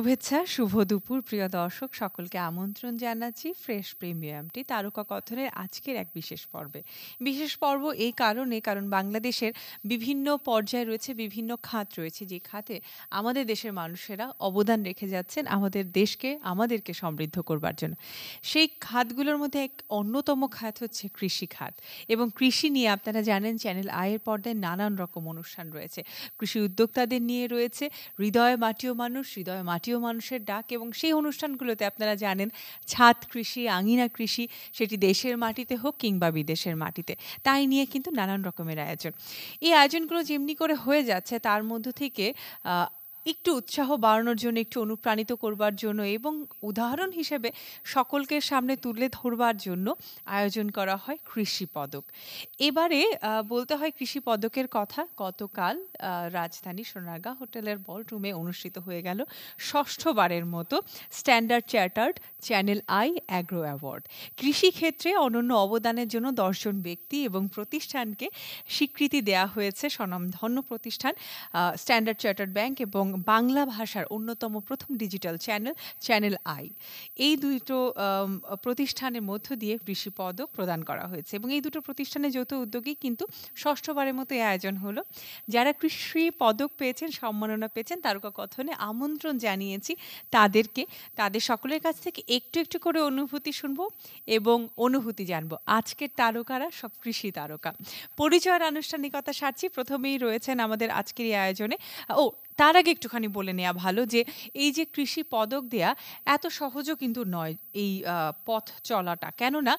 শুভেচ্ছা, শুভ দুপুর, প্রিয় দর্শক। সকলকে আমন্ত্রণ জানাচ্ছি ফ্রেশ প্রিমিয়ামটি তারকা কথনের আজকের এক বিশেষ পর্বে। বিশেষ পর্ব এই কারণে, কারণ বাংলাদেশের বিভিন্ন পর্যায়ে রয়েছে, বিভিন্ন খাত রয়েছে। যে খাতে আমাদের দেশের মানুষেরা অবদান রেখে যাচ্ছেন, আমাদের দেশকে, আমাদেরকে সমৃদ্ধ করবার জন্য। সেই খাতগুলোর মধ্যে এক অন্যতম খাত হচ্ছে কৃষি খাত। এবং কৃষি নিয়ে আপনারা জানেন, চ্যানেল আয়ের পর্দায় নানান রকম অনুষ্ঠান রয়েছে। কৃষি উদ্যোক্তাদের নিয়ে রয়েছে, হৃদয় মাটিও মানুষ, হৃদয় মাটিও মানুষের ডাক এবং সেই অনুষ্ঠানগুলোতে আপনারা জানেন, ছাদ কৃষি, আঙিনা কৃষি, সেটি দেশের মাটিতে হোক কিংবা বিদেশের মাটিতে। তাই নিয়ে কিন্তু নানান রকমের আয়োজন। এই আয়োজনগুলো যেমনি করে হয়ে যাচ্ছে, তার মধ্য থেকে একটু উৎসাহ বাড়ানোর জন্য, একটু অনুপ্রাণিত করবার জন্য এবং উদাহরণ হিসেবে সকলকে সামনে তুলে ধরবার জন্য আয়োজন করা হয় কৃষি পদক। এবারে বলতে হয় কৃষি পদকের কথা, গতকাল রাজধানী সোনারগাঁ হোটেলের বলরুমে অনুষ্ঠিত হয়ে গেল ষষ্ঠবারের মতো Standard Chartered Channel I agro award. কৃষিক্ষেত্রে অনন্য অবদানের জন্য দশজন ব্যক্তি এবং প্রতিষ্ঠানকে স্বীকৃতি দেয়া হয়েছে স্বনামধন্য প্রতিষ্ঠান স্ট্যান্ডার্ড চার্টার্ড ব্যাংক এবং বাংলা ভাষার অন্যতম প্রথম ডিজিটাল চ্যানেল চ্যানেল আই এই দুটো প্রতিষ্ঠানের মধ্য দিয়ে কৃষি পদক প্রদান করা হয়েছে এবং এই দুটো প্রতিষ্ঠানের যৌথ উদ্যোগেই কিন্তু ষষ্ঠবারের মতো এই আয়োজন হলো। যারা কৃষি পদক পেয়েছেন, সম্মাননা পেয়েছেন, তারকা কথনে আমন্ত্রণ জানিয়েছি তাদেরকে। তাদের সকলের কাছ থেকে একটু একটু করে অনুভূতি শুনব এবং অনুভূতি জানব। আজকের তারকারা সব কৃষি তারকা। পরিচয়ের আনুষ্ঠানিকতা সারছি। প্রথমেই রয়েছেন আমাদের আজকের এই আয়োজনে। ও তার আগে একটুখানি বলে নেওয়া ভালো যে এই যে কৃষি পদক দেয়া এত সহজও কিন্তু নয় এই পথ চলাটা। কেননা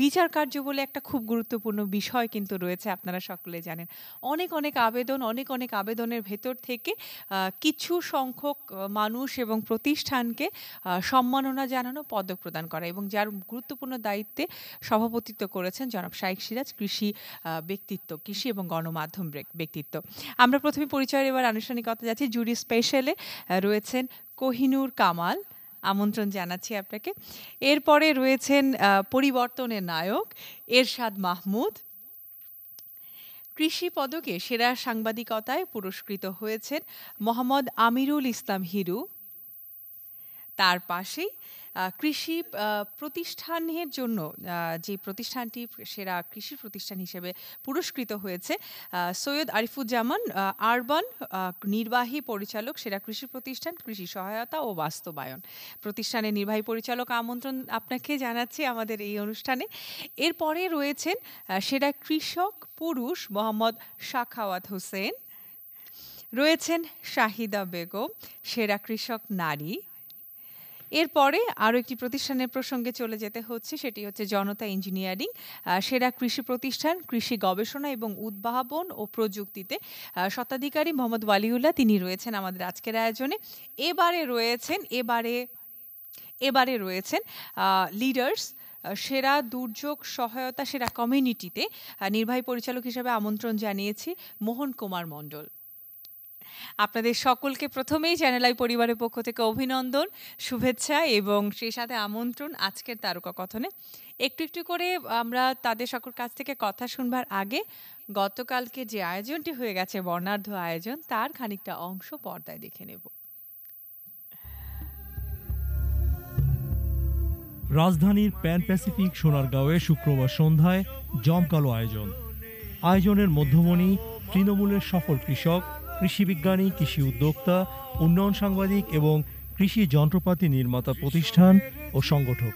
বিচার কার্য বলে একটা খুব গুরুত্বপূর্ণ বিষয় কিন্তু রয়েছে, আপনারা সকলে জানেন। অনেক অনেক আবেদন, অনেক অনেক আবেদনের ভেতর থেকে কিছু সংখ্যক মানুষ এবং প্রতিষ্ঠানকে সম্মাননা জানানো পদক প্রদান করা এবং যার গুরুত্বপূর্ণ দায়িত্বে সভাপতিত্ব করেছেন জনাব শাইক সিরাজ, কৃষি ব্যক্তিত্ব, কৃষি এবং গণমাধ্যম ব্যক্তিত্ব। আমরা প্রথমে পরিচয়ের এবার আনুষ্ঠানিকতা যাচ্ছি। জুরি স্পেশালে রয়েছেন কোহিনুর কামাল। আমন্ত্রণ জানাচ্ছি আপনাকে। এরপরে রয়েছেন পরিবর্তনের নায়ক এরশাদ মাহমুদ। কৃষি পদকে সেরা সাংবাদিকতায় পুরস্কৃত হয়েছেন মোহাম্মদ আমিরুল ইসলাম হিরু। তার পাশেই কৃষি প্রতিষ্ঠানের জন্য যে প্রতিষ্ঠানটি সেরা কৃষি প্রতিষ্ঠান হিসেবে পুরস্কৃত হয়েছে সৈয়দ আরিফুজ্জামান আরবান নির্বাহী পরিচালক সেরা কৃষি প্রতিষ্ঠান, কৃষি সহায়তা ও বাস্তবায়ন। প্রতিষ্ঠানের নির্বাহী পরিচালক আমন্ত্রণ আপনাকে জানাচ্ছি আমাদের এই অনুষ্ঠানে। এরপরে রয়েছেন সেরা কৃষক পুরুষ মোহাম্মদ শাখাওয়াত হোসেন। রয়েছেন শাহিদা বেগম, সেরা কৃষক নারী। এরপরে আরও একটি প্রতিষ্ঠানের প্রসঙ্গে চলে যেতে হচ্ছে, সেটি হচ্ছে জনতা ইঞ্জিনিয়ারিং সেরা কৃষি প্রতিষ্ঠান, কৃষি গবেষণা এবং উদ্ভাবন ও প্রযুক্তিতে শতাধিকারী মোহাম্মদ ওয়ালিউল্লাহ তিনি রয়েছেন আমাদের আজকের আয়োজনে। এবারে রয়েছেন, এবারে এবারে রয়েছেন লিডার্স সেরা দুর্যোগ সহায়তা, সেরা কমিউনিটিতে নির্বাহী পরিচালক হিসেবে আমন্ত্রণ জানিয়েছি মোহন কুমার মণ্ডল। আপনাদের সকলকে প্রথমেই চ্যানেল আই পরিবারের পক্ষ থেকে অভিনন্দন, শুভেচ্ছা এবং সেই সাথে আমন্ত্রণ আজকের তারকা কথনে। একটু একটু করে আমরা তাদের সকল কাছ থেকে কথা শুনবার আগে গতকালকে যে আয়োজনটি হয়ে গেছে, বর্ণাঢ্য আয়োজন, তার খানিকটা অংশ পর্দায় দেখে নেব। রাজধানীর প্যান প্যাসিফিক সোনারগাঁওয়ে শুক্রবার সন্ধ্যায় জমকালো আয়োজন। আয়োজনের মধ্যমণি তৃণমূলের সফল কৃষক কৃষি বিজ্ঞানী, কৃষি উদ্যোক্তা, উন্নয়ন সাংবাদিক এবং কৃষি যন্ত্রপাতি নির্মাতা প্রতিষ্ঠান ও সংগঠক।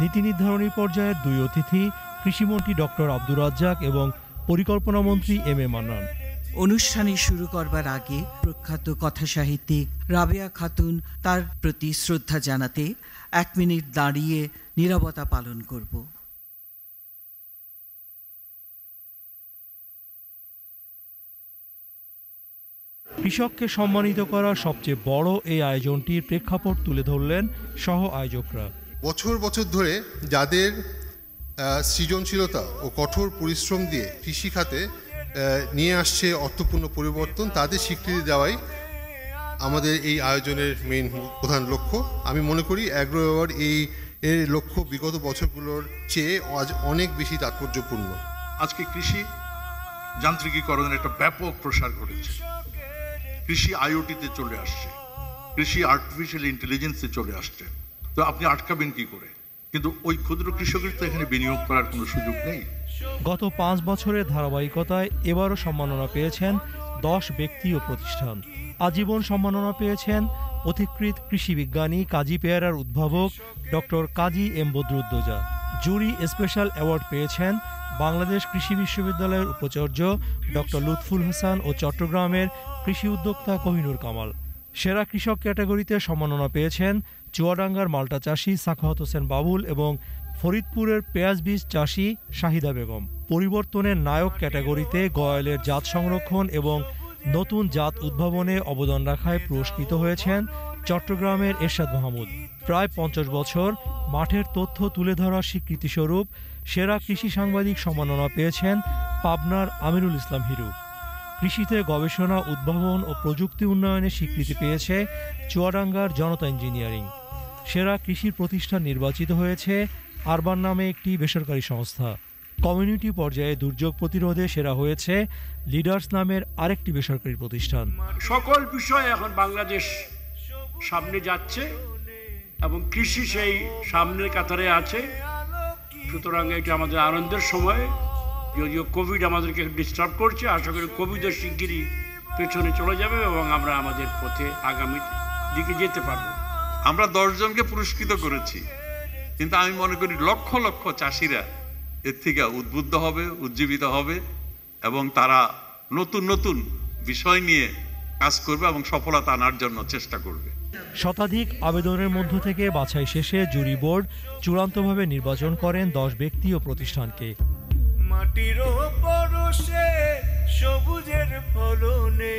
নীতি নির্ধারণী পর্যায়ের দুই অতিথি কৃষিমন্ত্রী ডক্টর আব্দুর রাজ্জাক এবং পরিকল্পনা মন্ত্রী এম এ মান্নান। অনুষ্ঠানে শুরু করবার আগে প্রখ্যাত কথা সাহিত্যিক রাবেয়া খাতুন তার প্রতি শ্রদ্ধা জানাতে এক মিনিট দাঁড়িয়ে নিরবতা পালন করব। কৃষককে সম্মানিত করা সবচেয়ে বড় এই আয়োজনটির প্রেক্ষাপট তুলে ধরলেন সহ আয়োজকরা। বছর বছর ধরে যাদের সৃজনশীলতা ও কঠোর পরিশ্রম দিয়ে কৃষি খাতে নিয়ে আসছে অর্থপূর্ণ পরিবর্তন তাদের স্বীকৃতি দেওয়াই আমাদের এই আয়োজনের মেইন প্রধান লক্ষ্য। আমি মনে করি অ্যাগ্রো অ্যাওয়ার্ড এই এর লক্ষ্য বিগত বছরগুলোর চেয়ে আজ অনেক বেশি তাৎপর্যপূর্ণ। আজকে কৃষি যান্ত্রিকীকরণের একটা ব্যাপক প্রসার ঘটেছে। কৃষি আইওটিতে চলে আসছে। কৃষি আর্টিফিশিয়াল ইন্টেলিজেন্সে চলে আসছে। তো আপনি আটকাবেন কি করে? কিন্তু ওই ক্ষুদ্র কৃষকের তো এখানে বিনিয়োগ করার কোনো সুযোগ নেই। গত পাঁচ বছরের ধারাবাহিকতায় এবারও সম্মাননা পেয়েছেন দশ ব্যক্তি ও প্রতিষ্ঠান। আজীবন সম্মাননা পেয়েছেন পথিকৃত কৃষি বিজ্ঞানী কাজী পেয়ারার উদ্ভাবক doctor Kazi M Badruddoza. Jury special award পেয়েছেন বাংলাদেশ কৃষি বিশ্ববিদ্যালয়ের উপাচার্য ডক্টর লুৎফুল হাসান ও চট্টগ্রামের কৃষি উদ্যোক্তা কোহিনুর কামাল। সেরা কৃষক ক্যাটাগরিতে সম্মাননা পেয়েছেন চুয়াডাঙ্গার মাল্টা চাষি সাখাওয়াত হোসেন বাবুল এবং ফরিদপুরের পেঁয়াজ বীজ চাষি শাহিদা বেগম। পরিবর্তনের নায়ক ক্যাটাগরিতে গয়ালের জাত সংরক্ষণ এবং নতুন জাত উদ্ভাবনে অবদান রাখায় পুরস্কৃত হয়েছেন চট্টগ্রামের এরশাদ মাহমুদ। প্রায় পঞ্চাশ বছর মাঠের তথ্য তুলে ধরার স্বীকৃতিস্বরূপ সেরা কৃষি সাংবাদিক সম্মাননা পেয়েছেন পাবনার আমিরুল ইসলাম হিরু। কৃষিতে গবেষণা, উদ্ভাবন ও প্রযুক্তি উন্নয়নে স্বীকৃতি পেয়েছে চুয়াডাঙ্গার জনতা ইঞ্জিনিয়ারিং। সেরা কৃষি প্রতিষ্ঠান নির্বাচিত হয়েছে আরবান নামে একটি বেসরকারি সংস্থা। কমিউনিটি পর্যায়ে দুর্যোগ প্রতিরোধে সেরা হয়েছে লিডার্স নামের আরেকটি বেসরকারি প্রতিষ্ঠান। সকল বিষয় এখন বাংলাদেশ সামনে যাচ্ছে এবং কৃষি সেই সামনের কাতারে আছে। সুতরাং এটা আমাদের আনন্দের সময়। যদিও কোভিড আমাদেরকে ডিস্টার্ব করছে, আশা করি কোভিডের শিগগিরই পেছনে চলে যাবে এবং আমরা আমাদের পথে আগামী দিকে যেতে পারব। আমরা দশজনকে পুরস্কৃত করেছি, কিন্তু আমি মনে করি লক্ষ লক্ষ চাষিরা এর থেকে উদ্বুদ্ধ হবে, উজ্জীবিত হবে এবং তারা নতুন নতুন বিষয় নিয়ে কাজ করবে এবং সফলতা আনার জন্য চেষ্টা করবে। শতাধিক আবেদনের মধ্য থেকে বাছাই শেষে জুরি বোর্ড চূড়ান্তভাবে নির্বাচন করেন দশ ব্যক্তি ও প্রতিষ্ঠানকে। মাটির পরশে সবুজের ফলনে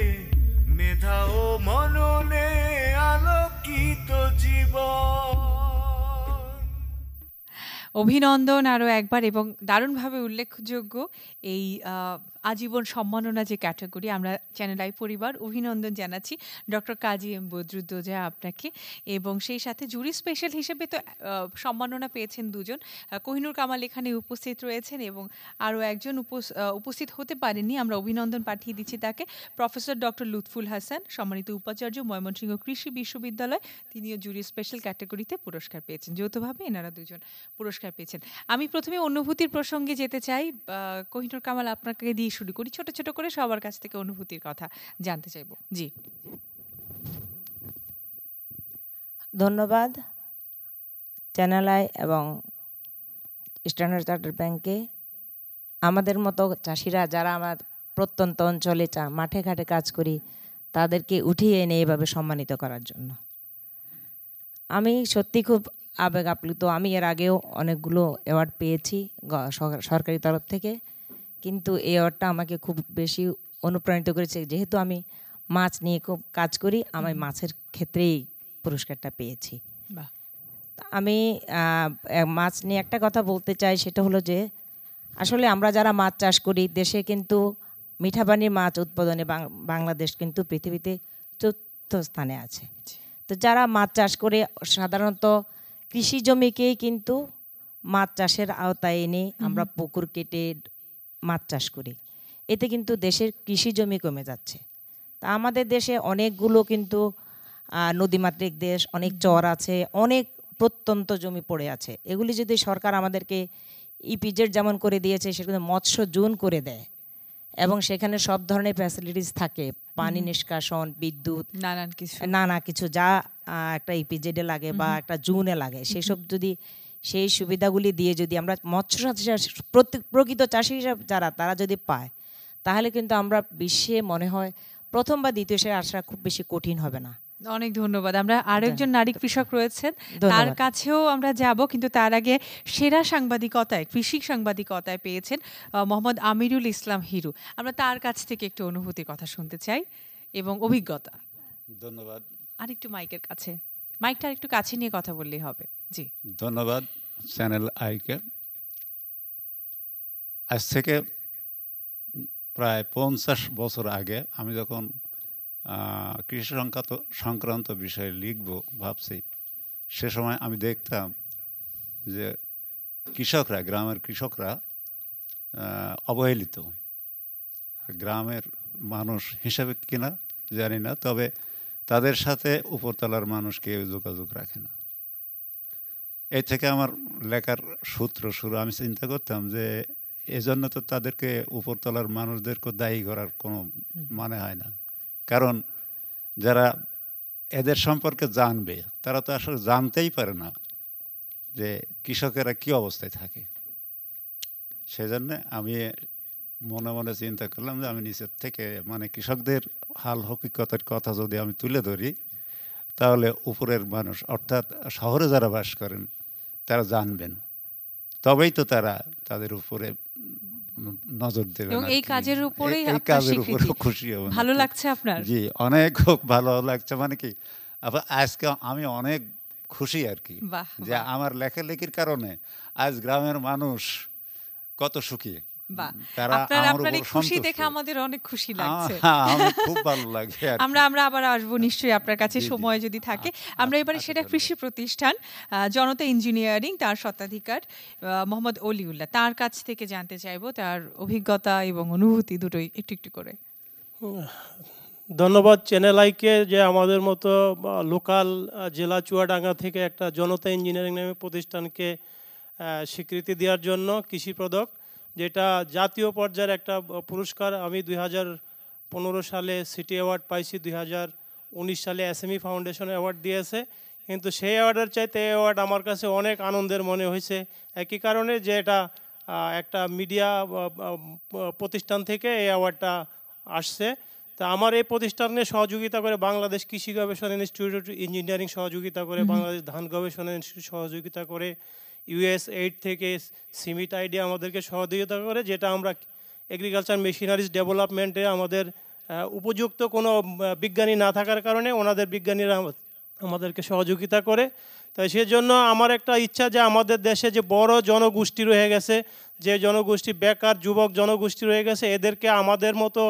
মেধা ও মননে আলোকিত জীবন। অভিনন্দন আরও একবার এবং দারুণভাবে উল্লেখযোগ্য এই আহ, আজীবন সম্মাননা যে ক্যাটাগরি আমরা চ্যানেল আই পরিবার অভিনন্দন জানাচ্ছি। ডক্টর কাজী এম বদরুদ্দোজা আপনাকে এবং সেই সাথে জুরি স্পেশাল হিসেবে তো সম্মাননা পেয়েছেন দুজন। কোহিনুর কামাল এখানে উপস্থিত রয়েছেন এবং আরও একজন উপস- উপস্থিত হতে পারেননি। আমরা অভিনন্দন পাঠিয়ে দিচ্ছি তাকে। প্রফেসর ডক্টর লুৎফুল হাসান, সম্মানিত উপাচার্য, ময়মনসিংহ কৃষি বিশ্ববিদ্যালয়। তিনিও জুরি স্পেশাল ক্যাটাগরিতে পুরস্কার পেয়েছেন। যৌথভাবে এনারা দুজন পুরস্কার পেয়েছেন। আমি প্রথমে অনুভূতির প্রসঙ্গে যেতে চাই। কোহিনুর কামাল, আপনাকে দিয়ে শুরু করি। ছোট ছোট করে সবার কাছ থেকে অনুভূতির কথা জানতে চাইব। জি। ধন্যবাদ চ্যানেল আই এবং স্ট্যান্ডার্ড চার্টার ব্যাংকে। আমাদের মতো চাষিরা যারা আমার প্রত্যন্ত অঞ্চলে চা, মাঠে ঘাটে কাজ করি, তাদেরকে উঠিয়ে এনে এভাবে সম্মানিত করার জন্য। আমি সত্যি খুব আবেগ আপ্লুত। আমি এর আগেও অনেকগুলো অ্যাওয়ার্ড পেয়েছি সরকারি তরফ থেকে। কিন্তু এই অ্যাওয়ার্ডটা আমাকে খুব বেশি অনুপ্রাণিত করেছে। যেহেতু আমি মাছ নিয়ে খুব কাজ করি আমি মাছের ক্ষেত্রেই পুরস্কারটা পেয়েছি। আমি মাছ নিয়ে একটা কথা বলতে চাই সেটা হলো যে আসলে আমরা যারা মাছ চাষ করি দেশে কিন্তু মিঠা পানির মাছ উৎপাদনে বাংলাদেশ কিন্তু পৃথিবীতে চতুর্থ স্থানে আছে। তো যারা মাছ চাষ করে সাধারণত কৃষি জমিকেই কিন্তু মাছ চাষের আওতায় এনে আমরা পুকুর কেটে মাছ চাষ করি। এতে কিন্তু দেশের কৃষি জমি কমে যাচ্ছে। তা আমাদের দেশে অনেকগুলো কিন্তু নদীমাতৃক দেশ অনেক চর আছে অনেক প্রত্যন্ত জমি পড়ে আছে। এগুলি যদি সরকার আমাদেরকে ইপিজেড যেমন করে দিয়েছে সেগুলো মৎস্য জোন করে দেয় এবং সেখানে সব ধরনের ফ্যাসিলিটিস থাকে। পানি নিষ্কাশন বিদ্যুৎ নানান কিছু। নানা কিছু যা একটা ইপিজেডে লাগে বা একটা জুনে লাগে। সেসব যদি সেই সুবিধাগুলি দিয়ে যদি আমরা মৎস্য প্রকৃত চাষি হিসাবে যারা তারা যদি পায় তাহলে কিন্তু আমরা বিশ্বে মনে হয় প্রথম বা দ্বিতীয় সে আসা খুব বেশি কঠিন হবে না। অনেক ধন্যবাদ। আমরা আরও একজন নারী কৃষক রয়েছেন। তার কাছেও আমরা যাব কিন্তু তার আগে সেরা সাংবাদিকতায় কৃষি সাংবাদিকতায় পেয়েছেন আহ, মোহাম্মদ আমিরুল ইসলাম হিরু। আমরা তার কাছ থেকে একটু অনুভূতির কথা শুনতে চাই এবং অভিজ্ঞতা। ধন্যবাদ। আর একটু মাইকের কাছে। মাইকটা একটু কাছে নিয়ে কথা বললেই হবে। জি। ধন্যবাদ চ্যানেল আইকে। আজ থেকে প্রায় পঞ্চাশ বছর আগে আমি যখন কৃষি সংক্রান্ত সংক্রান্ত বিষয়ে লিখব ভাবছি, সে সময় আমি দেখতাম যে কৃষকরা, গ্রামের কৃষকরা অবহেলিত। গ্রামের মানুষ হিসাবে কিনা জানি না, তবে তাদের সাথে উপরতলার মানুষ কেউ যোগাযোগ রাখে না। এই থেকে আমার লেখার সূত্র শুরু। আমি চিন্তা করতাম যে এজন্য তো তাদেরকে উপরতলার মানুষদেরকে দায়ী করার কোনো মানে হয় না। কারণ যারা এদের সম্পর্কে জানবে, তারা তো আসলে জানতেই পারে না যে কৃষকেরা কি অবস্থায় থাকে। সেজন্য আমি মনে মনে চিন্তা করলাম যে আমি নিচের থেকে মানে কৃষকদের হাল হকিকতের কথা যদি আমি তুলে ধরি তাহলে উপরের মানুষ অর্থাৎ শহরে যারা বাস করেন তারা জানবেন। তবেই তো তারা তাদের উপরে নজর দেবেন এবং এই কাজের উপরেই এই- কাজের উপরে খুশি হবেন ভালো লাগছে আপনার? জি অনেক খুব ভালো লাগছে। মানে কি আবার আজকে আমি অনেক খুশি আর কি যে আমার লেখালেখির কারণে আজ গ্রামের মানুষ কত সুখী। বাহ তারা আপনার আমার আপনার খুশি দেখে আমাদের অনেক খুশি লাগছে। খুব ভালো লাগে আমরা আমরা আবার আসব নিশ্চয়ই আপনার কাছে জি, জি। সময় যদি থাকে। আমরা এবারে সেটা কৃষি প্রতিষ্ঠান আহ, জনতা ইঞ্জিনিয়ারিং তার স্বত্বাধিকার আহ, মোহাম্মদ অলিউল্লাহ। তার কাছ থেকে জানতে চাইব তার অভিজ্ঞতা এবং অনুভূতি দুটোই একটু একটু করে। ধন্যবাদ চ্যানেল আইকে যে আমাদের মতো লোকাল জেলা চুয়াডাঙ্গা থেকে একটা জনতা ইঞ্জিনিয়ারিং নামে প্রতিষ্ঠানকে স্বীকৃতি দেওয়ার জন্য কৃষি পদক যেটা জাতীয় পর্যায়ের একটা পুরস্কার। আমি দুই হাজার পনেরো সালে সিটি অ্যাওয়ার্ড পাইছি দুই হাজার উনিশ সালে এসএমই ফাউন্ডেশন অ্যাওয়ার্ড দিয়েছে। কিন্তু সেই অ্যাওয়ার্ডের চাইতে এই অ্যাওয়ার্ড আমার কাছে অনেক আনন্দের মনে হয়েছে। একই কারণে যে এটা একটা মিডিয়া প্রতিষ্ঠান থেকে এই অ্যাওয়ার্ডটা আসছে। তা আমার এই প্রতিষ্ঠানে সহযোগিতা করে বাংলাদেশ কৃষি গবেষণা ইনস্টিটিউট ইঞ্জিনিয়ারিং সহযোগিতা করে বাংলাদেশ ধান গবেষণা ইনস্টিটিউট সহযোগিতা করে ইউএস এইড থেকে সিমিট আইডিয়া আমাদেরকে সহযোগিতা করে, যেটা আমরা এগ্রিকালচার মেশিনারিজ ডেভেলপমেন্টে আমাদের উপযুক্ত কোনো বিজ্ঞানী না থাকার কারণে ওনাদের বিজ্ঞানীরা আমাদেরকে সহযোগিতা করে। তাই সেজন্য আমার একটা ইচ্ছা যে আমাদের দেশে যে বড় জনগোষ্ঠী রয়ে গেছে, যে জনগোষ্ঠী বেকার, যুবক জনগোষ্ঠী রয়ে গেছে, এদেরকে আমাদের মতো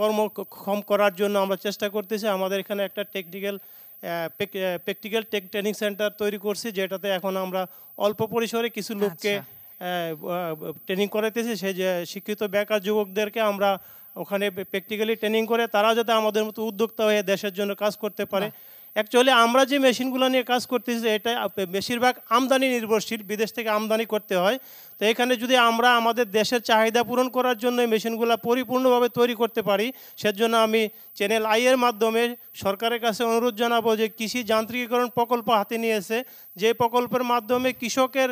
কর্মক্ষম করার জন্য আমরা চেষ্টা করতেছি। আমাদের এখানে একটা technical practical tech training centre তৈরি করছি যেটাতে এখন আমরা অল্প পরিসরে কিছু লোককে ট্রেনিং করাইতেছি। সেই যে শিক্ষিত বেকার যুবকদেরকে আমরা ওখানে প্র্যাকটিক্যালি ট্রেনিং করে তারা যাতে আমাদের মতো উদ্যোক্তা হয়ে দেশের জন্য কাজ করতে পারে। অ্যাকচুয়ালি আমরা যে মেশিনগুলো নিয়ে কাজ করতেছি, এটা বেশিরভাগ আমদানি নির্ভরশীল, বিদেশ থেকে আমদানি করতে হয়। তো এখানে যদি আমরা আমাদের দেশের চাহিদা পূরণ করার জন্য মেশিনগুলো পরিপূর্ণভাবে তৈরি করতে পারি, সেজন্য আমি চ্যানেল আইয়ের মাধ্যমে সরকারের কাছে অনুরোধ জানাব যে কৃষি যান্ত্রিকীকরণ প্রকল্প হাতে নিয়েছে। যে প্রকল্পের মাধ্যমে কৃষকের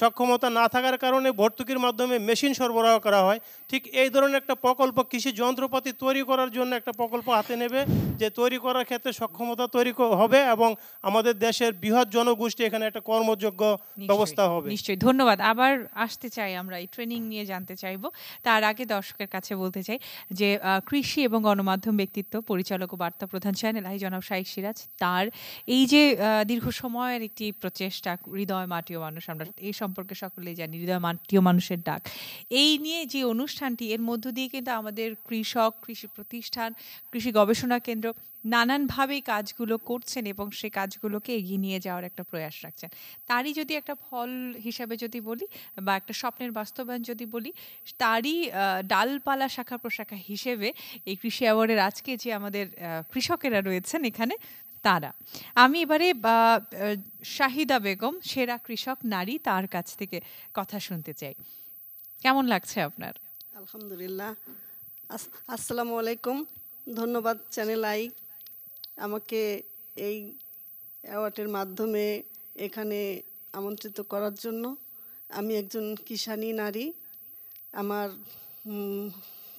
সক্ষমতা না থাকার কারণে ভর্তুকির মাধ্যমে মেশিন সরবরাহ করা হয়। ঠিক এই ধরনের একটা প্রকল্প কৃষি যন্ত্রপাতি তৈরি করার জন্য একটা প্রকল্প হাতে নেবে যে তৈরি করার ক্ষেত্রে সক্ষমতা তৈরি হবে এবং আমাদের দেশের বৃহৎ জনগোষ্ঠী এখানে একটা কর্মযোগ্য ব্যবস্থা হবে। নিশ্চয়ই। ধন্যবাদ। আবার আসতে চাই আমরা এই ট্রেনিং নিয়ে জানতে চাইব। তার আগে দর্শকের কাছে বলতে চাই যে কৃষি এবং গণমাধ্যম ব্যক্তিত্ব পরিচালক ও বার্তা প্রধান চ্যানেল আই জনাব শাইক সিরাজ তার এই যে দীর্ঘ সময়ের একটি প্রচেষ্টা হৃদয় মাটিও মানুষ আমরা এই সম্পর্কে সকলেই জানি, হৃদয় মাটিও মানুষের ডাক। এই নিয়ে যে অনুষ্ঠানটি, এর মধ্য দিয়ে কিন্তু আমাদের কৃষক, কৃষি প্রতিষ্ঠান, কৃষি গবেষণা কেন্দ্র নানানভাবে কাজগুলো করছেন এবং সে কাজগুলোকে এগিয়ে নিয়ে যাওয়ার একটা প্রয়াস রাখছেন। তারই যদি একটা ফল হিসাবে যদি বলি বা একটা স্বপ্নের বাস্তবায়ন যদি বলি, তারই ডালপালা শাখা প্রশাখা হিসেবে এই কৃষি অ্যাওয়ার্ডের আজকে যে আমাদের কৃষকেরা রয়েছেন এখানে তারা। আমি এবারে শাহিদা বেগম, সেরা কৃষক নারী তার কাছ থেকে কথা শুনতে চাই। কেমন লাগছে আপনার? আলহামদুলিল্লাহ। আসসালামু আলাইকুম। ধন্যবাদ চ্যানেল আই। আমাকে এই অ্যাওয়ার্ডের মাধ্যমে এখানে আমন্ত্রিত করার জন্য। আমি একজন কিষানী নারী। আমার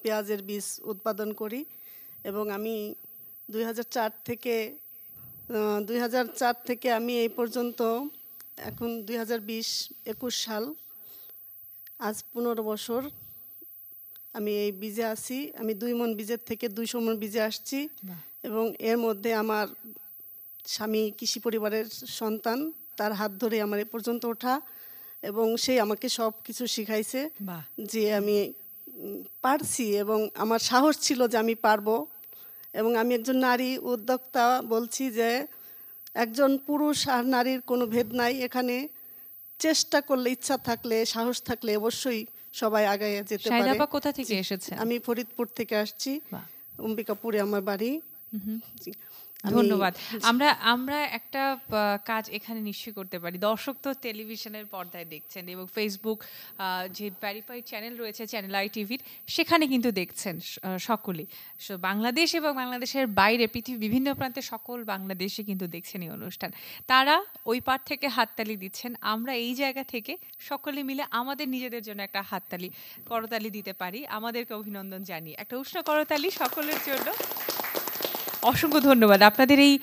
পেঁয়াজের বীজ উৎপাদন করি এবং আমি দুই হাজার চার থেকে দুই হাজার চার থেকে আমি এই পর্যন্ত এখন দুই হাজার বিশ একুশ সাল আজ পনেরো বছর আমি এই বীজে আছি। আমি দুই মন বীজের থেকে দুইশো মন বীজে আসছি এবং এর মধ্যে আমার স্বামী কৃষি পরিবারের সন্তান তার হাত ধরে আমার এ পর্যন্ত ওঠা এবং সেই আমাকে সব কিছু শিখাইছে যে আমি পারছি এবং আমার সাহস ছিল যে আমি পারব। এবং আমি একজন নারী উদ্যোক্তা বলছি যে একজন পুরুষ আর নারীর কোনো ভেদ নাই। এখানে চেষ্টা করলে ইচ্ছা থাকলে সাহস থাকলে অবশ্যই সবাই আগায় যেতে পারে। কোথা থেকে এসেছে আমি ফরিদপুর থেকে আসছি। অম্বিকাপুরে আমার বাড়ি। ধন্যবাদ। আমরা আমরা একটা কাজ এখানে নিশ্চয়ই করতে পারি। দর্শক তো টেলিভিশনের পর্দায় দেখছেন এবং ফেসবুক যে ভ্যারিফাইড চ্যানেল রয়েছে চ্যানেল আই টিভির সেখানে কিন্তু দেখছেন স- সকলেই। So, বাংলাদেশ এবং বাংলাদেশের বাইরে পৃথিবীর বিভিন্ন প্রান্তে সকল বাংলাদেশে কিন্তু দেখছেন এই অনুষ্ঠান। তারা ওই পার থেকে হাততালি দিচ্ছেন। আমরা এই জায়গা থেকে সকলে মিলে আমাদের নিজেদের জন্য একটা হাততালি করতালি দিতে পারি। আমাদেরকে অভিনন্দন জানিয়ে। একটা উষ্ণ করতালি সকলের জন্য। অসংখ্য ধন্যবাদ। আপনাদের এই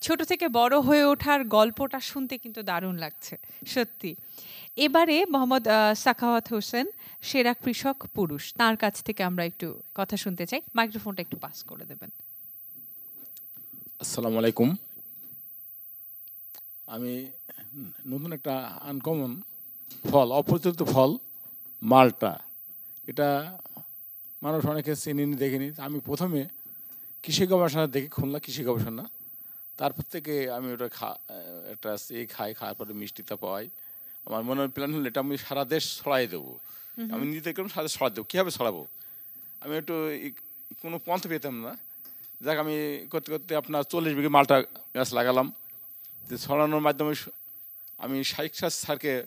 ছোট থেকে বড় হয়ে ওঠার গল্পটা শুনতে কিন্তু দারুণ লাগছে, সত্যি। এবারে মোহাম্মদ সাখাওয়াত হোসেন, সেরা কৃষক পুরুষ, তার কাছ থেকে আমরা একটু কথা শুনতে চাই। মাইক্রোফোনটা একটু পাস করে দেবেন। আসসালামু আলাইকুম। আমি নতুন একটা আনকমন ফল, অপরিচিত ফল, মালটা। এটা মানুষ অনেকে চিনিনি, দেখিনি। আমি প্রথমে কৃষি গবেষণা দেখি খুলনা কৃষি গবেষণা। তারপর থেকে আমি ওটা খা একটা সে খাই খাওয়ার পরে মিষ্টিটা পাই আমার মনে হয় প্ল্যান হলো এটা আমি সারা দেশ ছড়াই দেবো। আমি নিজে দেখলাম সারা দেশ ছড়াই দেবো। কীভাবে ছড়াবো? আমি একটু কোনো পন্থ পেতাম না। যাক আমি করতে করতে আপনার চল্লিশ বিঘে মালটা গাছ লাগালাম। যে ছড়ানোর মাধ্যমে আমি স্যার স্যারকে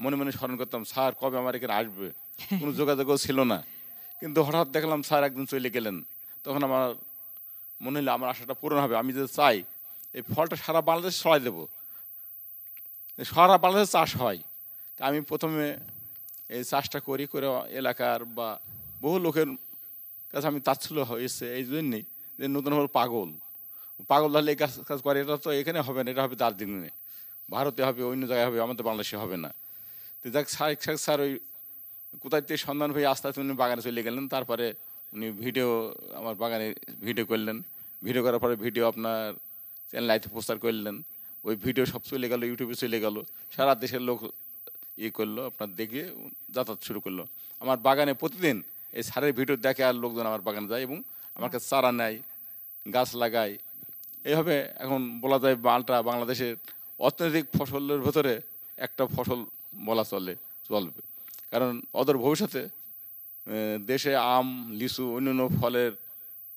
মনে মনে স্মরণ করতাম স্যার কবে আমার এখানে আসবে? কোনো যোগাযোগও ছিল না। কিন্তু হঠাৎ দেখলাম স্যার একদিন চলে গেলেন। তখন আমার মনে হলো আমার আশাটা পূরণ হবে, আমি যদি চাই এই ফলটা সারা বাংলাদেশ ছড়াই দেবো। সারা বাংলাদেশ চাষ হয়। তা আমি প্রথমে এই চাষটা করি, করে এলাকার বা বহু লোকের কাছে আমি তাচ্ছল্য হয়েছে এই জন্যই যে নতুন হল পাগল। পাগল তাহলে এই কাজ কাজ করে, এটা তো এখানে হবে না, এটা হবে দার্জিলিংয়ে। ভারতে হবে, অন্য জায়গায় হবে, আমাদের বাংলাদেশে হবে না। তো স্যার স্যার স্যার ওই কোথায় থেকে সন্ধান হয়ে আস্তে আস্তে উনি বাগানে চলে গেলেন, তারপরে উনি ভিডিও, আমার বাগানে ভিডিও করলেন। ভিডিও করার পরে ভিডিও আপনার চ্যানেল আইতে প্রচার করলেন। ওই ভিডিও সব চলে গেল ইউটিউবে চলে গেল। সারা দেশের লোক ইয়ে করল, আপনার দেখে যাতায়াত শুরু করল। আমার বাগানে প্রতিদিন এই সারের ভিডিও দেখে আর লোকজন আমার বাগানে যায় এবং আমার কাছে চারা নেয়, গাছ লাগায়। এইভাবে এখন বলা যায় মালটা বাংলাদেশের অর্থনৈতিক ফসলের ভেতরে একটা ফসল বলা চলে, চলবে। কারণ অদূর ভবিষ্যতে দেশে আম লিচু অন্যান্য ফলের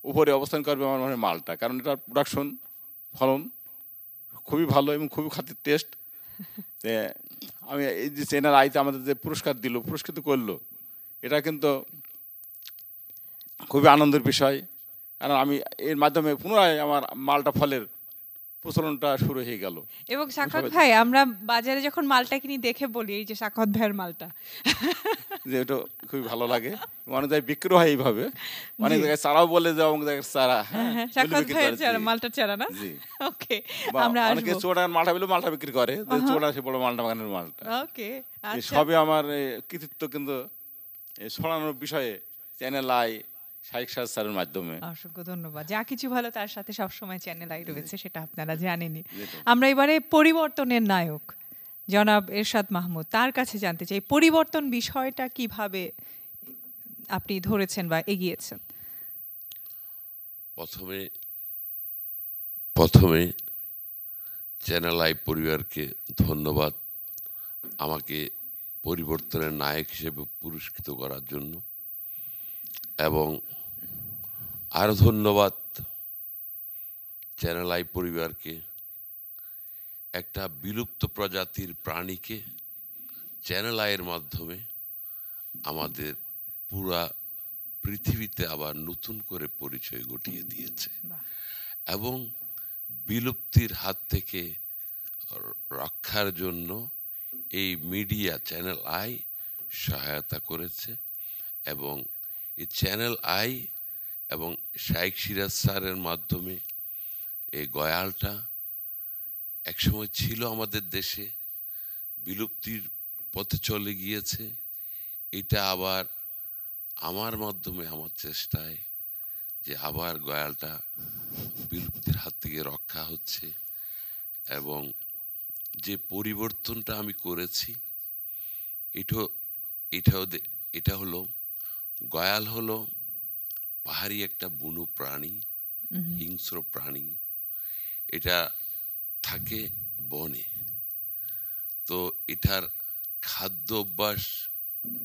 উপরে অবস্থান করবে আমার মনে হয় মালটা। কারণ এটার প্রোডাকশন ফলন খুবই ভালো এবং খুবই খাতির টেস্ট আমি এই যে চেনার আইতে আমাদের যে পুরস্কার দিল পুরস্কৃত করল এটা কিন্তু খুবই আনন্দের বিষয়। কারণ আমি এর মাধ্যমে পুনরায় আমার মালটা ফলের প্রচলনটা শুরু হয়ে গেল। এবং সবাই- ভাই আমরা বাজারে যখন মালটা কিনি দেখে বলি এই যে সাখাত ভাইয়ের মালটা। যে এটা খুবই ভালো লাগে। অনেক জায়গায় বিক্রি হয় এইভাবে। অনেক জায়গায় চারাও বলে যে অনেক জায়গায় চারা হ্যাঁ, হ্যাঁ সাখাত ভাইয়ের করে, চারা জি। মালটার চারা না? ওকে আমরা অনেকে চোড়ার মালটা বলে মালটা বিক্রি করে যে চোড়া সে বড় মালটা বাগানের মালটা। ওকে আচ্ছা। সবই আমার কৃতিত্ব কিন্তু এই ছড়ানোর বিষয়ে চ্যানেল আই শাহিক সাজ স্যারের মাধ্যমে। অসংখ্য ধন্যবাদ। যা কিছু ভালো তার সাথে সবসময় চ্যানেল আই রয়েছে সেটা আপনারা জানেনই। আমরা এবারে পরিবর্তনের নায়ক জনাব এরশাদ মাহমুদ তার কাছে জানতে চাই পরিবর্তন বিষয়টা কীভাবে আপনি ধরেছেন বা এগিয়েছেন? প্রথমে প্রথমে চ্যানেল আই পরিবারকে ধন্যবাদ আমাকে পরিবর্তনের নায়ক হিসেবে পুরস্কৃত করার জন্য এবং আরও ধন্যবাদ চ্যানেল আই পরিবারকে একটা বিলুপ্ত প্রজাতির প্রাণীকে চ্যানেল আইয়ের মাধ্যমে আমাদের পুরা পৃথিবীতে আবার নতুন করে পরিচয় ঘটিয়ে দিয়েছে। এবং বিলুপ্তির হাত থেকে রক্ষার জন্য এই মিডিয়া চ্যানেল আই সহায়তা করেছে এবং এই চ্যানেল আই এবং শাইক সিরাজ স্যারের মাধ্যমে এই গয়ালটা একসময় ছিল আমাদের দেশে, বিলুপ্তির পথে চলে গিয়েছে। এটা আবার আমার মাধ্যমে, আমার চেষ্টায় যে আবার গয়ালটা বিলুপ্তির হাত থেকে রক্ষা হচ্ছে এবং যে পরিবর্তনটা আমি করেছি এটাও এটাও এটা হলো, গয়াল হলো পাহাড়ি একটা বুনো প্রাণী হিংস্র প্রাণী এটা থাকে বনে। তো এটার খাদ্য অভ্যাস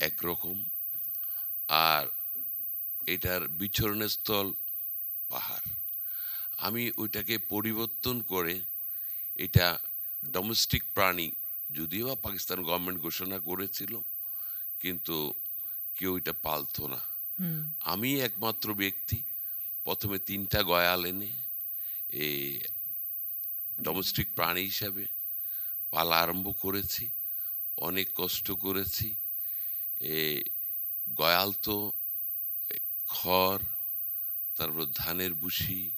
একরকম আর এটার বিচরণের স্থল পাহাড়। আমি ওইটাকে পরিবর্তন করে এটা ডোমেস্টিক প্রাণী যদিও পাকিস্তান গভর্নমেন্ট ঘোষণা করেছিল কিন্তু কেউ এটা পালতো না। আমি একমাত্র ব্যক্তি। প্রথমে তিনটা গয়াল এনে এই ডোমেস্টিক প্রাণী হিসাবে পালা আরম্ভ করেছি। অনেক কষ্ট করেছি। এ গয়াল তো খড় তারপর ধানের বুসি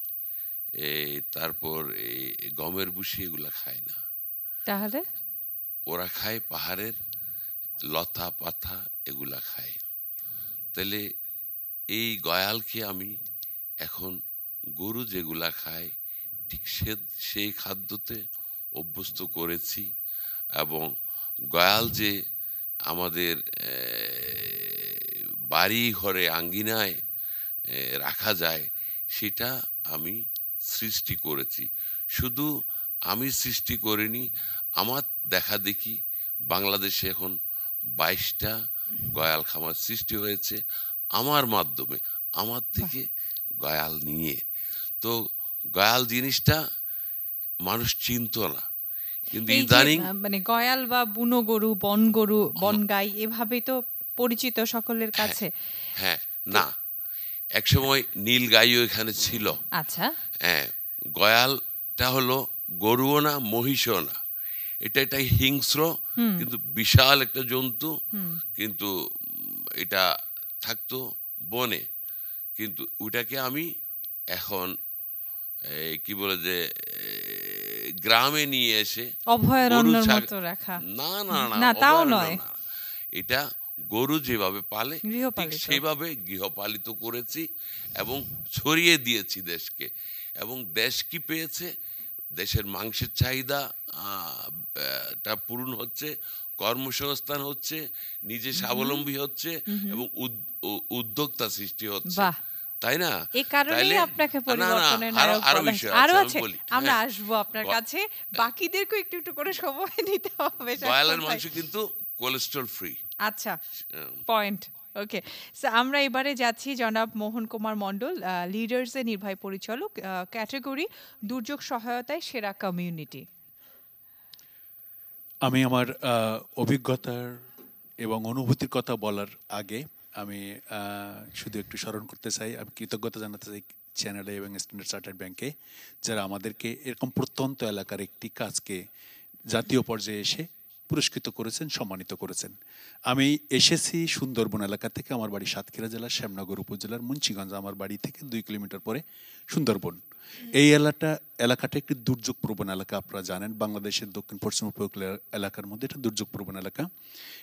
এ তারপর এই গমের বুসি এগুলা খায় না। তাহলে? ওরা খায় পাহাড়ের লতা পাতা এগুলা খায়। তাহলে এই গয়ালকে আমি এখন গরু যেগুলা খায়, ঠিক সে, সেই খাদ্যতে অভ্যস্ত করেছি এবং গয়াল যে আমাদের বাড়ি ঘরে আঙ্গিনায় রাখা যায়, সেটা আমি সৃষ্টি করেছি। শুধু আমি সৃষ্টি করিনি, আমার দেখা দেখি বাংলাদেশে এখন বাইশটা গয়াল খামার সৃষ্টি হয়েছে। আমার মাধ্যমে আমার থেকে গয়াল নিয়ে। তো গয়াল জিনিসটা মানুষ চিনতো না। কিন্তু ইদানিং মানে গয়াল বা বুনো গরু বন গরু বন গাই এভাবেই তো পরিচিত সকলের কাছে। হ্যাঁ না। একসময় নীল গাইও এখানে ছিল। আচ্ছা। হ্যাঁ গয়ালটা হলো গরুও না মহিষও না। এটা একটা হিংস্র কিন্তু বিশাল একটা জন্তু। কিন্তু এটা থাকতো বনে। কিন্তু ওটাকে আমি এখন কি বলে যে গ্রামে নিয়ে এসে অভয়ারণ্যের মতো রাখা। না না না তাও নয়। এটা গরু যেভাবে পালে ঠিক। সেভাবে গৃহপালিত করেছি এবং ছড়িয়ে দিয়েছি দেশকে। এবং দেশ কি পেয়েছে? দেশের মাংসের চাহিদা টা পূরণ হচ্ছে কর্মসংস্থান হচ্ছে নিজে স্বাবলম্বী হচ্ছে এবং উদ্যোক্তা সৃষ্টি হচ্ছে। তাই না? এই কারণেই আপনাকে পরিবর্তনের আরও নায়ক আছে। আমরা হ্যাঁ। আসব আপনার কাছে। বাকিদেরকেও একটু একটু করে সময় নিতে হবে গয়ালের মাংস কিন্তু কোলেস্ট্রল ফ্রি আচ্ছা পয়েন্ট ওকে আমরা এবারে যাচ্ছি জনাব মোহন কুমার মণ্ডল লিডার্সের নির্বাহী পরিচালক ক্যাটাগরি দুর্যোগ সহায়তায় সেরা কমিউনিটি আমি আমার অভিজ্ঞতার এবং অনুভূতির কথা বলার আগে আমি শুধু একটু স্মরণ করতে চাই। আমি কৃতজ্ঞতা জানাতে চাই চ্যানেলে এবং স্ট্যান্ডার্ড চার্টার্ড ব্যাংকে যারা আমাদেরকে এরকম প্রত্যন্ত এলাকার একটি কাজকে জাতীয় পর্যায়ে এসে পুরস্কৃত করেছেন, সম্মানিত করেছেন। আমি এসেছি সুন্দরবন এলাকা থেকে, আমার বাড়ি সাতক্ষীরা জেলার, শ্যামনগর উপজেলার, মুন্সিগঞ্জ, আমার বাড়ি থেকে দুই কিলোমিটার পরে সুন্দরবন। এই এলাকা এলাকাটা একটি দুর্যোগ প্রবণ এলাকা আপনারা জানেন। বাংলাদেশের দক্ষিণ পশ্চিম উপকূল এলাকার মধ্যে এটা দুর্যোগ প্রবণ এলাকা।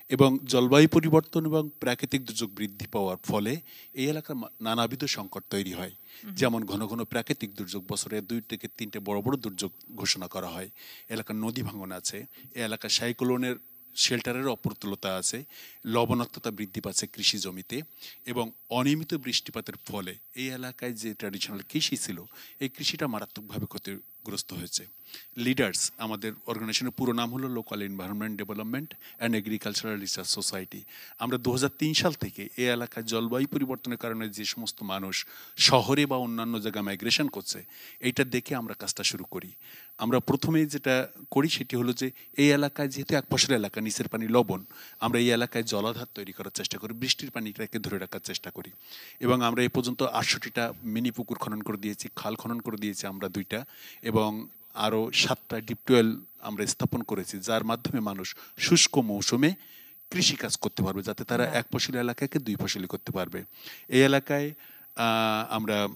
এবং জলবায়ু পরিবর্তন এবং প্রাকৃতিক দুর্যোগ বৃদ্ধি পাওয়ার ফলে এই এলাকার নানাবিধ সংকট তৈরি হয়। যেমন ঘন ঘন প্রাকৃতিক দুর্যোগ বছরে দুই থেকে তিনটে বড় বড় দুর্যোগ ঘোষণা করা হয়। এলাকার নদী ভাঙন আছে। এ এলাকার সাইক্লোনের শেল্টারের অপ্রতুলতা আছে, লবণাক্ততা বৃদ্ধি পাচ্ছে কৃষি জমিতে এবং অনিয়মিত বৃষ্টিপাতের ফলে এই এলাকায় যে ট্র্যাডিশনাল কৃষি ছিল, এই কৃষিটা মারাত্মকভাবে ক্ষতিগ্রস্ত হয়েছে। লিডার্স আমাদের অর্গানাইজেশনের পুরো নাম হলো local environment development and agricultural research society আমরা দু হাজার তিন সাল থেকে এই এলাকায় জলবায়ু পরিবর্তনের কারণে যে সমস্ত মানুষ শহরে বা অন্যান্য জায়গায় মাইগ্রেশন করছে, এইটা দেখে আমরা কাজটা শুরু করি। আমরা প্রথমে যেটা করি সেটি হলো যে এই এলাকায় যেহেতু এক ফসলের এলাকা নিচের পানি লবণ আমরা এই এলাকায় জলাধার তৈরি করার চেষ্টা করি বৃষ্টির পানিটাকে ধরে রাখার চেষ্টা করি। এবং আমরা এই পর্যন্ত আটষট্টিটা মিনি পুকুর খনন করে দিয়েছি খাল খনন করে দিয়েছি আমরা দুইটা এবং আরও সাতটা ডিপ টুয়েল আমরা স্থাপন করেছি যার মাধ্যমে মানুষ শুষ্ক মৌসুমে কৃষিকাজ করতে পারবে যাতে তারা এক ফসলি এলাকাকে দুই ফসলি করতে পারবে। এই এলাকায় আমরা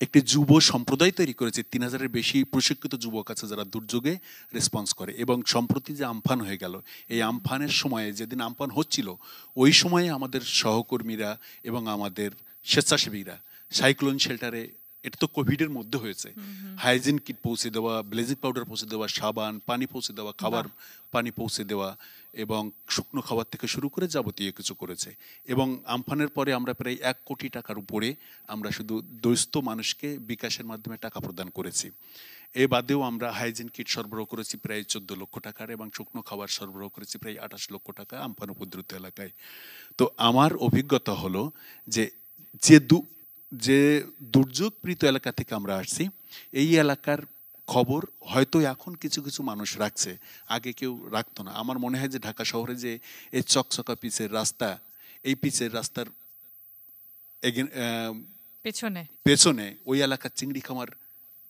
একটি যুব সম্প্রদায় তৈরি করেছে। তিন হাজারের বেশি প্রশিক্ষিত যুবক আছে যারা দুর্যোগে রেসপন্স করে এবং সম্প্রতি যে আমফান হয়ে গেল, এই আমফানের সময়ে যেদিন আমফান হচ্ছিল, ওই সময়ে আমাদের সহকর্মীরা এবং আমাদের স্বেচ্ছাসেবীরা সাইক্লোন শেল্টারে এটা তো কোভিডের মধ্যে হয়েছে। হাইজিন কিট পৌঁছে দেওয়া ব্লেজিং পাউডার পৌঁছে দেওয়া সাবান পানি পৌঁছে দেওয়া খাবার পানি পৌঁছে দেওয়া এবং শুকনো খাবার থেকে শুরু করে যাবতীয় কিছু করেছে। এবং আমফানের পরে আমরা প্রায় এক কোটি টাকার উপরে আমরা শুধু দৈস্ত মানুষকে বিকাশের মাধ্যমে টাকা প্রদান করেছি। এ বাদেও আমরা হাইজিন কিট সরবরাহ করেছি প্রায় চোদ্দ লক্ষ টাকার এবং শুকনো খাবার সরবরাহ করেছি প্রায় আঠাশ লক্ষ টাকা আমফান উপদ্রুত এলাকায়। তো আমার অভিজ্ঞতা হলো যে যে দু যে দুর্যোগপীড়িত এলাকা থেকে আমরা আসছি এই এলাকার খবর হয়তো এখন কিছু কিছু মানুষ রাখছে আগে কেউ রাখতো না। আমার মনে হয় যে ঢাকা শহরে যে এই চকচকা পিচের রাস্তা এই পিচের রাস্তার পেছনে। পেছনে ওই এলাকার চিংড়ি খামার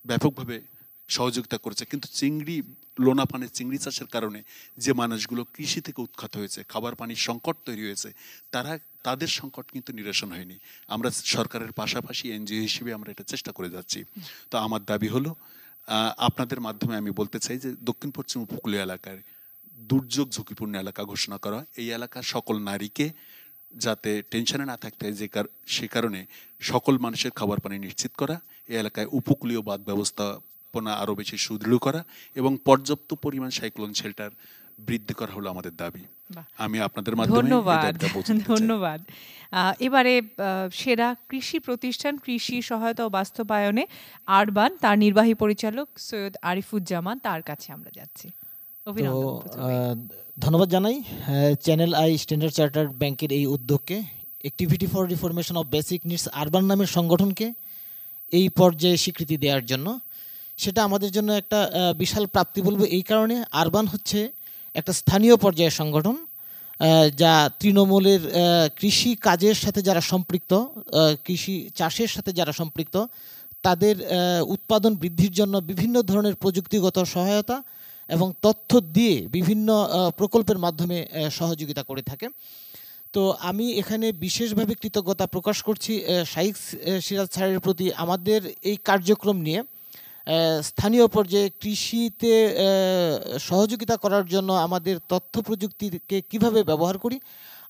ব্যাপকভাবে সহযোগিতা করেছে। কিন্তু চিংড়ি লোনা পানির চিংড়ি চাষের কারণে যে মানুষগুলো কৃষি থেকে উৎখাত হয়েছে, খাবার পানির সংকট তৈরি হয়েছে, তারা, তাদের সংকট কিন্তু নিরসন হয়নি। আমরা সরকারের পাশাপাশি এনজিও হিসেবে আমরা এটা চেষ্টা করে যাচ্ছি। তো আমার দাবি হলো আপনাদের মাধ্যমে আমি বলতে চাই যে দক্ষিণ পশ্চিম উপকূলীয় এলাকায় দুর্যোগ ঝুঁকিপূর্ণ এলাকা ঘোষণা করা, এই এলাকার সকল নারীকে যাতে টেনশনে না থাকতে হয়, যে সে কারণে সকল মানুষের খাবার পানি নিশ্চিত করা, এই এলাকায় উপকূলীয় বাদ ব্যবস্থাপনা আরও বেশি সুদৃঢ় করা এবং পর্যাপ্ত পরিমাণ সাইক্লোন শেল্টার বৃদ্ধি করা হলো আমাদের দাবি। আমি আপনাদের মাধ্যমে ধন্যবাদ। ধন্যবাদ। এবারে সেরা কৃষি প্রতিষ্ঠান কৃষি সহায়তা ও বাস্তবায়নে আরবান তার নির্বাহী পরিচালক সৈয়দ আরিফুজ্জামান তার কাছে আমরা যাচ্ছি। তো ধন্যবাদ জানাই। চ্যানেল আই স্ট্যান্ডার্ড চার্টার্ড ব্যাংকের এই উদ্যোগকে। Activity for reformation of basic needs urban নামের সংগঠনকে এই পর্যায়ে স্বীকৃতি দেওয়ার জন্য। সেটা আমাদের জন্য একটা বিশাল প্রাপ্তি বলব এই কারণে। আরবান হচ্ছে একটা স্থানীয় পর্যায়ের সংগঠন যা তৃণমূলের কৃষি কাজের সাথে যারা সম্পৃক্ত কৃষি চাষের সাথে যারা সম্পৃক্ত তাদের উৎপাদন বৃদ্ধির জন্য বিভিন্ন ধরনের প্রযুক্তিগত সহায়তা এবং তথ্য দিয়ে বিভিন্ন প্রকল্পের মাধ্যমে সহযোগিতা করে থাকে। তো আমি এখানে বিশেষভাবে কৃতজ্ঞতা প্রকাশ করছি আহ, সিরাজ স্যারের প্রতি আমাদের এই কার্যক্রম নিয়ে। স্থানীয় পর্যায়ে কৃষিতে সহযোগিতা করার জন্য আমাদের তথ্য প্রযুক্তিকে কীভাবে ব্যবহার করি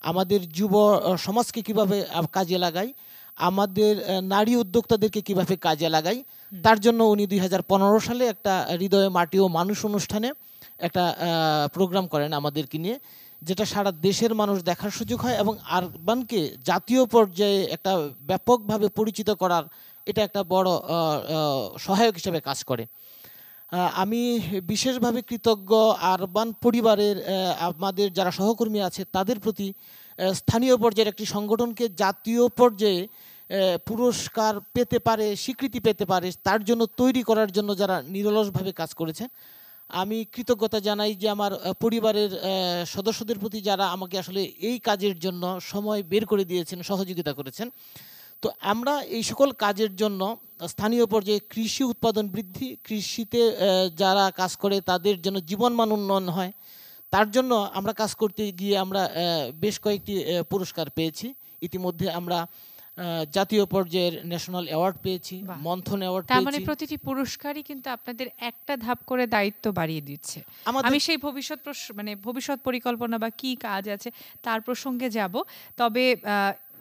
আমাদের যুব সমাজকে কীভাবে কাজে লাগাই আমাদের নারী উদ্যোক্তাদেরকে কীভাবে কাজে লাগাই তার জন্য উনি দুই হাজার পনেরো সালে একটা হৃদয়ে মাটি ও মানুষ অনুষ্ঠানে একটা প্রোগ্রাম করেন আমাদেরকে নিয়ে যেটা সারা দেশের মানুষ দেখার সুযোগ হয় এবং আরবানকে জাতীয় পর্যায়ে একটা ব্যাপকভাবে পরিচিত করার এটা একটা বড় সহায়ক হিসেবে কাজ করে। আমি বিশেষভাবে কৃতজ্ঞ আরবান পরিবারের আমাদের যারা সহকর্মী আছে, তাদের প্রতি স্থানীয় পর্যায়ের একটি সংগঠনকে জাতীয় পর্যায়ে পুরস্কার পেতে পারে, স্বীকৃতি পেতে পারে, তার জন্য তৈরি করার জন্য যারা নিরলসভাবে কাজ করেছেন, আমি কৃতজ্ঞতা জানাই যে আমার পরিবারের সদস্যদের প্রতি যারা আমাকে আসলে এই কাজের জন্য সময় বের করে দিয়েছেন, সহযোগিতা করেছেন। তো আমরা এই সকল কাজের জন্য স্থানীয় পর্যায়ে কৃষি উৎপাদন বৃদ্ধি কৃষিতে যারা কাজ করে তাদের জন্য জীবনমান উন্নয়ন হয় তার জন্য আমরা কাজ করতে গিয়ে আমরা বেশ কয়েকটি পুরস্কার পেয়েছি। ইতিমধ্যে আমরা জাতীয় পর্যায়ের ন্যাশনাল অ্যাওয়ার্ড পেয়েছি মন্থন অ্যাওয়ার্ড তার মানে প্রতিটি পুরস্কারই কিন্তু আপনাদের একটা ধাপ করে দায়িত্ব বাড়িয়ে দিচ্ছে। আমি সেই ভবিষ্যৎ মানে ভবিষ্যৎ পরিকল্পনা বা কি কাজ আছে তার প্রসঙ্গে যাব। তবে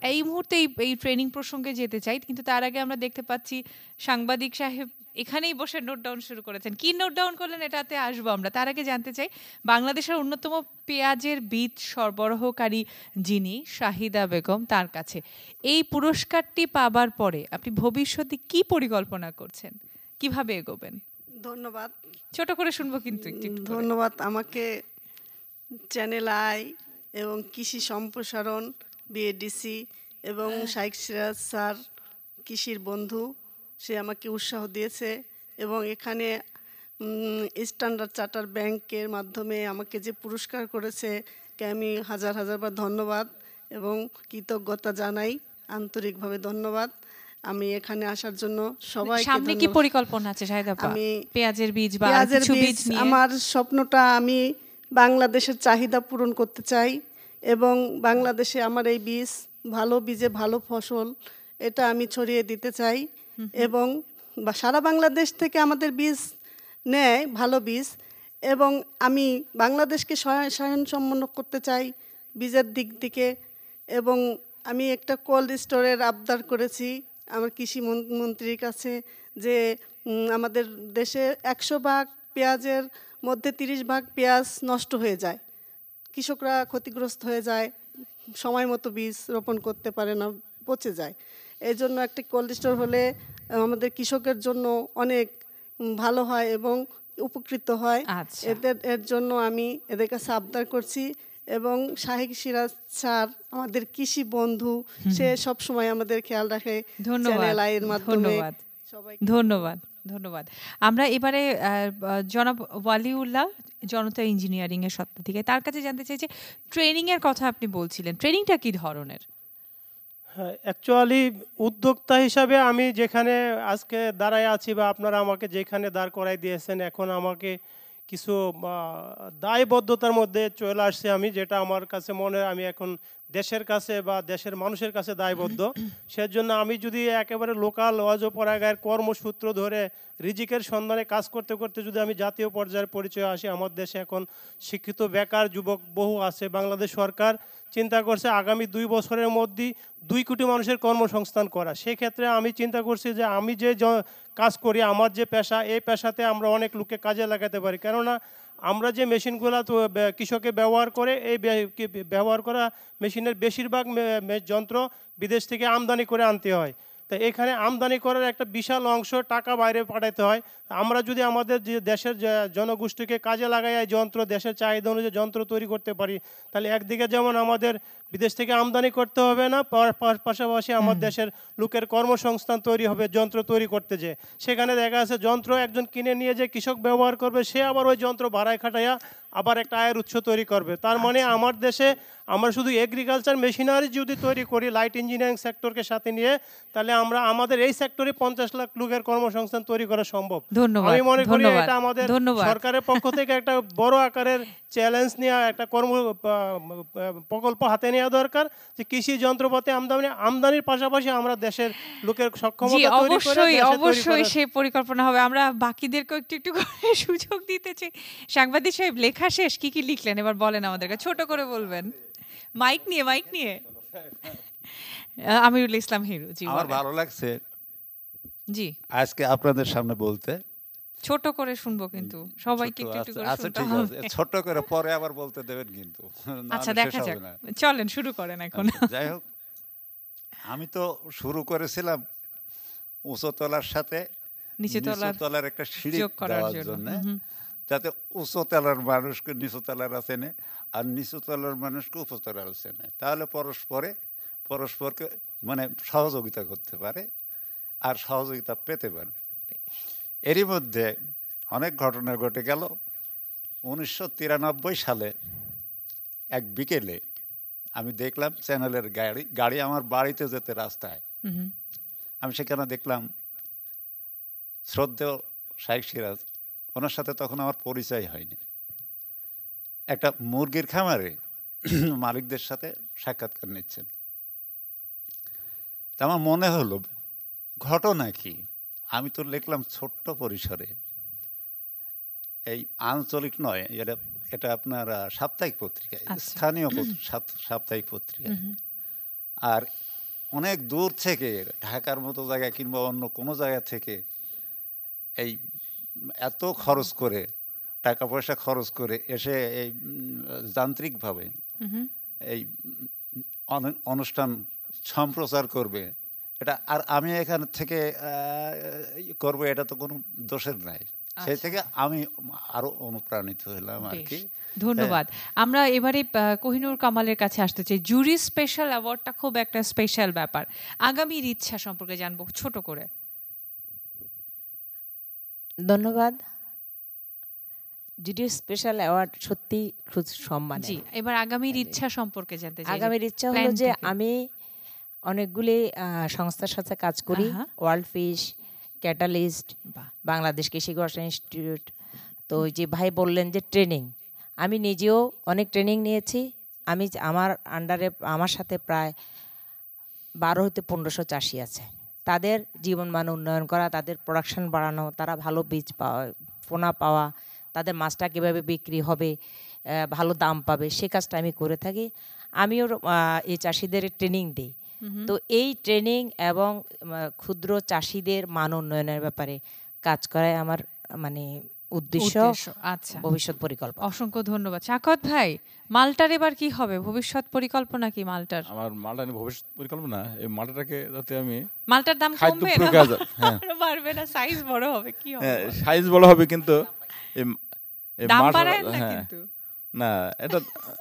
এই মুহূর্তে এই- এই ট্রেনিং প্রসঙ্গে যেতে চাই কিন্তু তার আগে আমরা দেখতে পাচ্ছি সাংবাদিক সাহেব এখানেই বসে নোট ডাউন শুরু করেছেন। কি নোট ডাউন করলেন এটাতে আসব আমরা। তার আগে জানতে চাই বাংলাদেশের অন্যতম পেঁয়াজের বীজ সরবরাহকারী যিনি শাহিদা বেগম তার কাছে। এই পুরস্কারটি পাবার পরে আপনি ভবিষ্যতে কি পরিকল্পনা করছেন? কীভাবে এগোবেন? ধন্যবাদ। ছোট করে শুনব কিন্তু। ধন্যবাদ। আমাকে চ্যানেল আই এবং কৃষি সম্প্রসারণ বিএডিসি এবং শাইক সিরাজ স্যার কৃষির বন্ধু সে আমাকে উৎসাহ দিয়েছে এবং এখানে স্ট্যান্ডার্ড চার্টার ব্যাংকের মাধ্যমে আমাকে যে পুরস্কার করেছে আমি হাজার হাজারবার ধন্যবাদ এবং কৃতজ্ঞতা জানাই আন্তরিকভাবে ধন্যবাদ। আমি এখানে আসার জন্য সবাই সামনে কি পরিকল্পনা আছে আমি পেঁয়াজের বীজ বা পেঁয়াজের কিছু বীজ আমার স্বপ্নটা আমি বাংলাদেশের চাহিদা পূরণ করতে চাই। এবং বাংলাদেশে আমার এই বীজ ভালো বীজে ভালো ফসল এটা আমি ছড়িয়ে দিতে চাই। এবং বা সারা বাংলাদেশ থেকে আমাদের বীজ নেয় ভালো বীজ। এবং আমি বাংলাদেশকে সহায়- স্বয়ংসম্পন্ন করতে চাই বীজের দিক থেকে এবং আমি একটা কোল্ড স্টোরের আবদার করেছি। আমার কৃষি মন- মন্ত্রীর কাছে যে আমাদের দেশে একশো ভাগ পেঁয়াজের মধ্যে তিরিশ ভাগ পেঁয়াজ নষ্ট হয়ে যায়। কৃষকরা ক্ষতিগ্রস্ত হয়ে যায় সময় মতো বীজ রোপণ করতে পারে না পচে যায়। এই জন্য একটি কোল্ড স্টোর হলে আমাদের কৃষকের জন্য অনেক ভালো হয় এবং উপকৃত হয়। আচ্ছা। এদের এর জন্য আমি এদের কাছে আবদার করছি এবং শাহিক সিরাজ স্যার আমাদের কৃষি বন্ধু সে সব সময় আমাদের খেয়াল রাখে ধন্যবাদ মাধ্যমে। ধন্যবাদ। ধন্যবাদ। আমরা এবারে জনাব ওয়ালিউল্লাহ জনতা ইঞ্জিনিয়ারিং এর সত্তা থেকে তার কাছে জানতে চাই যে ট্রেনিং এর কথা আপনি বলছিলেন ট্রেনিংটা কি ধরনের? অ্যাকচুয়ালি উদ্যোক্তা হিসাবে আমি যেখানে আজকে দাঁড়ায় আছি বা আপনারা আমাকে যেখানে দাঁড় করাই দিয়েছেন, এখন আমাকে কিছু দায়বদ্ধতার মধ্যে চলে আসছে আমি, যেটা আমার কাছে মনে হয় আমি এখন দেশের কাছে বা দেশের মানুষের কাছে দায়বদ্ধ। সেজন্য আমি যদি একেবারে লোকাল অজপরাগায়ের কর্মসূত্র ধরে রিজিকের সন্ধানে কাজ করতে করতে যদি আমি জাতীয় পর্যায়ের পরিচয় আসি, আমার দেশে এখন শিক্ষিত বেকার যুবক বহু আছে। বাংলাদেশ সরকার চিন্তা করছে আগামী দুই বছরের মধ্যেই দুই কোটি মানুষের কর্মসংস্থান করা। সেক্ষেত্রে আমি চিন্তা করছি যে আমি যে কাজ করি, আমার যে পেশা, এই পেশাতে আমরা অনেক লোককে কাজে লাগাতে পারি। কেননা আমরা যে মেশিনগুলো কৃষকে ব্যবহার করে, এই ব্যবহার করা মেশিনের বেশিরভাগ যন্ত্র বিদেশ থেকে আমদানি করে আনতে হয়। তো এখানে আমদানি করার একটা বিশাল অংশ টাকা বাইরে পাঠাতে হয়। আমরা যদি আমাদের যে দেশের জনগোষ্ঠীকে কাজে লাগাই যন্ত্র, দেশের চাহিদা অনুযায়ী যন্ত্র তৈরি করতে পারি, তাহলে একদিকে যেমন আমাদের বিদেশ থেকে আমদানি করতে হবে না পাশাপাশি আমার দেশের লোকের কর্মসংস্থান তৈরি হবে যন্ত্র তৈরি করতে যে। সেখানে দেখা যাচ্ছে যন্ত্র একজন কিনে নিয়ে যে কৃষক ব্যবহার করবে সে আবার ওই যন্ত্র ভাড়ায় খাটাইয়া আবার একটা আয়ের উৎস তৈরি করবে। তার মানে আমার দেশে আমরা শুধু এগ্রিকালচার মেশিনারি যদি তৈরি করি লাইট ইঞ্জিনিয়ারিং সেক্টরকে সাথে নিয়ে তাহলে আমরা আমাদের এই সেক্টরে পঞ্চাশ লাখ লোকের কর্মসংস্থান তৈরি করা সম্ভব। ধন্যবাদ, আমি মনে করি এটা আমাদের সরকারের পক্ষ থেকে একটা বড় আকারের চ্যালেঞ্জ নিয়ে একটা কর্ম প্রকল্প হাতে নেওয়া দরকার যে কৃষি যন্ত্রপাতি আমদানি আমদানির পাশাপাশি আমরা দেশের লোকের সক্ষমতা তৈরি অবশ্যই অবশ্যই করার- সে পরিকল্পনা হবে। আমরা বাকিদেরকেও একটু একটু করে সুযোগ দিতে চাই সাংবাদিক সাহেব লেখা শেষ কি কি লিখলেন? এবার বলেন আমাদেরকে। ছোট করে বলবেন। মাইক নিয়ে মাইক নিয়ে। আমিরুল ইসলাম হিরু জি আমার ভালো লাগছে। জি। আজকে আপনাদের সামনে বলতে ছোট করে শুনব কিন্তু। সবাইকে একটু একটু করে আচ্ছা শুনতে হবে। ছোট করে পরে আবার বলতে দেবেন কিন্তু। আচ্ছা দেখা যাক। চলেন শুরু করেন এখন। আচ্ছা, যাই হোক। আমি তো শুরু করেছিলাম উঁচুতলার সাথে নিচুতলার একটা সিঁড়ি দেওয়ার জন্য। যাতে উঁচুতলার মানুষকে নিচুতলার চেনে আর নিচুতলার মানুষকে উপতলার চেনে তাহলে পরস্পরে পরস্পরকে মানে সহযোগিতা করতে পারে আর সহযোগিতা পেতে পারে। এরই মধ্যে অনেক ঘটনা ঘটে গেল। উনিশশো তিরানব্বই সালে এক বিকেলে আমি দেখলাম চ্যানেলের গাড়ি গাড়ি আমার বাড়িতে যেতে রাস্তায়। আমি সেখানে দেখলাম শ্রদ্ধেয় শাইক সিরাজ ওনার সাথে তখন আমার পরিচয় হয়নি। একটা মুরগির খামারে মালিকদের সাথে সাক্ষাৎকার নিচ্ছেন। তা আমার মনে হলো ঘটনা কি? আমি তো লিখলাম ছোট্ট পরিসরে। এই আঞ্চলিক নয় এটা এটা আপনার সাপ্তাহিক পত্রিকা স্থানীয় সাপ্তাহিক পত্রিকা। আর অনেক দূর থেকে ঢাকার মতো জায়গায় কিংবা অন্য কোনো জায়গা থেকে এই এত খরচ করে টাকা পয়সা খরচ করে এসে এই যান্ত্রিকভাবে এই অনুষ্ঠান সম্প্রচার করবে এটা আর আমি এখান থেকে করব এটা তো কোনো দোষের নাই। সেই থেকে আমি আরও অনুপ্রাণিত হলাম আর কি। ধন্যবাদ। আমরা এবারে কোহিনুর কামালের কাছে আসতে চাই। জুরি স্পেশাল অ্যাওয়ার্ডটা খুব একটা স্পেশাল ব্যাপার। আগামীর ইচ্ছা সম্পর্কে জানব ছোট করে। ধন্যবাদ। জুডিও স্পেশাল অ্যাওয়ার্ড সত্যি খুব সম্মান জি এবার আগামীর ইচ্ছা সম্পর্কে জানতে চাই আগামীর ইচ্ছা হলো যে আমি অনেকগুলি সংস্থার সাথে কাজ করি। ওয়ার্ল্ড ফিশ ক্যাটালিস্ট বাংলাদেশ কৃষি গবেষণা ইনস্টিটিউট। তো ওই যে ভাই বললেন যে ট্রেনিং। আমি নিজেও অনেক ট্রেনিং নিয়েছি। আমি আমার আন্ডারে আমার সাথে প্রায় বারো হতে পনেরোশো চাষি আছে। তাদের জীবনমান উন্নয়ন করা তাদের প্রোডাকশন বাড়ানো তারা ভালো বীজ পাওয়া পোনা পাওয়া তাদের মাছটা কীভাবে বিক্রি হবে ভালো দাম পাবে সে কাজটা আমি করে থাকি। আমিও এই চাষিদের ট্রেনিং দিই। তো এই ট্রেনিং এবং ক্ষুদ্র চাষিদের মান উন্নয়নের ব্যাপারে কাজ করাই আমার মানে উদ্দেশ্য আচ্ছা। ভবিষ্যৎ পরিকল্পনা। অসংখ্য ধন্যবাদ। শাকত ভাই মালটার এবার কি হবে? ভবিষ্যৎ পরিকল্পনা কি মালটার? আমার মালটা নিয়ে ভবিষ্যৎ পরিকল্পনা? এই মালটাকে যাতে আমি মালটার দাম কমবে? না হ্যাঁ। বাড়বে না। সাইজ বড় হবে কি হবে? হ্যাঁ সাইজ বড় হবে কিন্তু এই এই দাম বাড়ায় না হ্যাঁ, কিন্তু। না এটা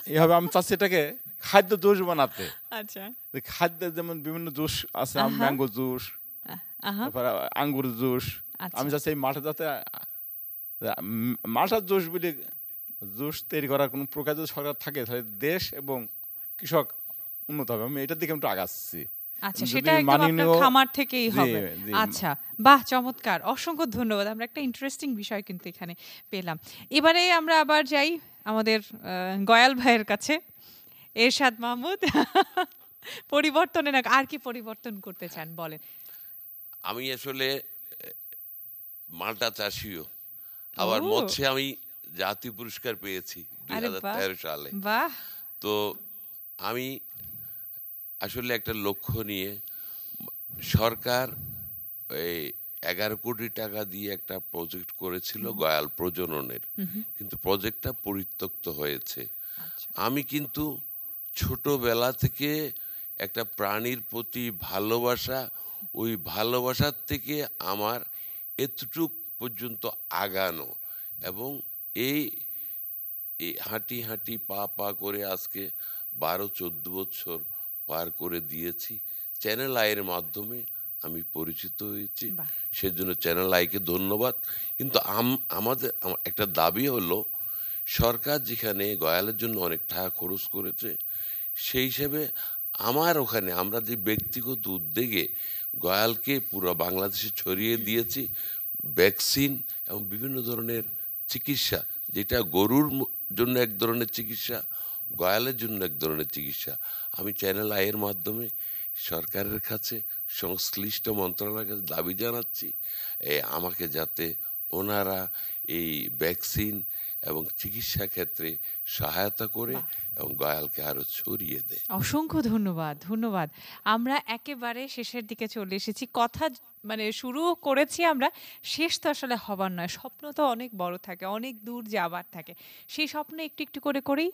এভাবে আমি চাচ্ছি এটাকে খাদ্য জুস বানাতে। আচ্ছা। যে খাদ্যের যেমন বিভিন্ন জুস আছে। ম্যাঙ্গো জুস তারপরে আঙ্গুর জুস। আচ্ছা। আমি চাচ্ছি এই মাঠে যাতে মাঠার জুস বলে জুস তৈরি করার কোনো প্রকার যদি সরকার থাকে তাহলে দেশ এবং কৃষক উন্নত হবে। আমি এটার দিকে একটু আগাচ্ছি। আচ্ছা সেটা একদম আপনার খামার থেকেই হবে। আচ্ছা বাহ চমৎকার। অসংখ্য ধন্যবাদ। আমরা একটা ইন্টারেস্টিং বিষয় কিন্তু এখানে পেলাম। এবারে আমরা আবার যাই আমাদের গয়াল ভাইয়ের কাছে। এরশাদ মাহমুদ? পরিবর্তনের আর কি পরিবর্তন করতে চান? বলেন। আমি আসলে মাল্টা চাষিও। আবার। মৎস্যে আমি জাতীয় পুরস্কার পেয়েছি দুই হাজার সালে। তো আমি আসলে একটা লক্ষ্য নিয়ে সরকার এই এগারো কোটি টাকা দিয়ে একটা প্রজেক্ট করেছিল গয়াল প্রজননের। কিন্তু প্রজেক্টটা পরিত্যক্ত হয়েছে। আমি কিন্তু ছোটবেলা থেকে একটা প্রাণীর প্রতি ভালোবাসা ওই ভালোবাসার থেকে আমার এতটুক পর্যন্ত আগানো এবং এই হাঁটি হাঁটি পা পা করে আজকে বারো চোদ্দ বছর পার করে দিয়েছি। চ্যানেল আয়ের মাধ্যমে আমি পরিচিত হয়েছি। সেজন্য চ্যানেল আইকে ধন্যবাদ। কিন্তু আম- আমাদের একটা দাবি হলো সরকার যেখানে গয়ালের জন্য অনেক টাকা খরচ করেছে, সেই হিসেবে আমার ওখানে আমরা যে ব্যক্তিগত উদ্যোগে গয়ালকে পুরো বাংলাদেশে ছড়িয়ে দিয়েছি, ভ্যাকসিন এবং বিভিন্ন ধরনের চিকিৎসা, যেটা গরুর জন্য এক ধরনের চিকিৎসা, গয়ালের জন্য এক ধরনের চিকিৎসা। আমি চ্যানেল আয়ের মাধ্যমে সরকারের কাছে সংশ্লিষ্ট মন্ত্রণালয়ের কাছে দাবি জানাচ্ছি আমাকে যাতে ওনারা এই ভ্যাকসিন এবং চিকিৎসা ক্ষেত্রে সহায়তা করে এবং গয়ালকে আরও ছড়িয়ে দেয় অসংখ্য ধন্যবাদ ধন্যবাদ। আমরা একেবারে শেষের দিকে চলে এসেছি। কথা মানে শুরু করেছি আমরা শেষ তো আসলে হবার নয়। স্বপ্ন তো অনেক বড় থাকে অনেক দূর যাবার থাকে। সেই স্বপ্ন একটু একটু করে করেই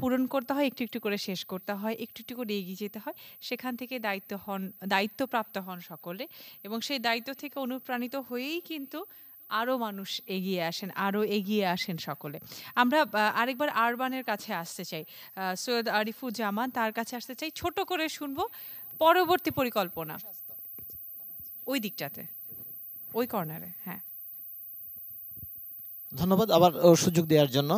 পূরণ করতে হয় একটু একটু করে শেষ করতে হয় একটু একটু করে এগিয়ে যেতে হয়। সেখান থেকে দায়িত্ব হন দায়িত্বপ্রাপ্ত হন সকলে এবং সেই দায়িত্ব থেকে অনুপ্রাণিত হয়েই কিন্তু আরও মানুষ এগিয়ে আসেন আরও এগিয়ে আসেন সকলে। আমরা আরেকবার আরবানের কাছে আসতে চাই। সৈয়দ আরিফুজ্জামান তার কাছে আসতে চাই। ছোট করে শুনব পরবর্তী পরিকল্পনা। ওই দিকটাতে, ওই কর্নারে হ্যাঁ। ধন্যবাদ আবার সুযোগ দেওয়ার জন্য।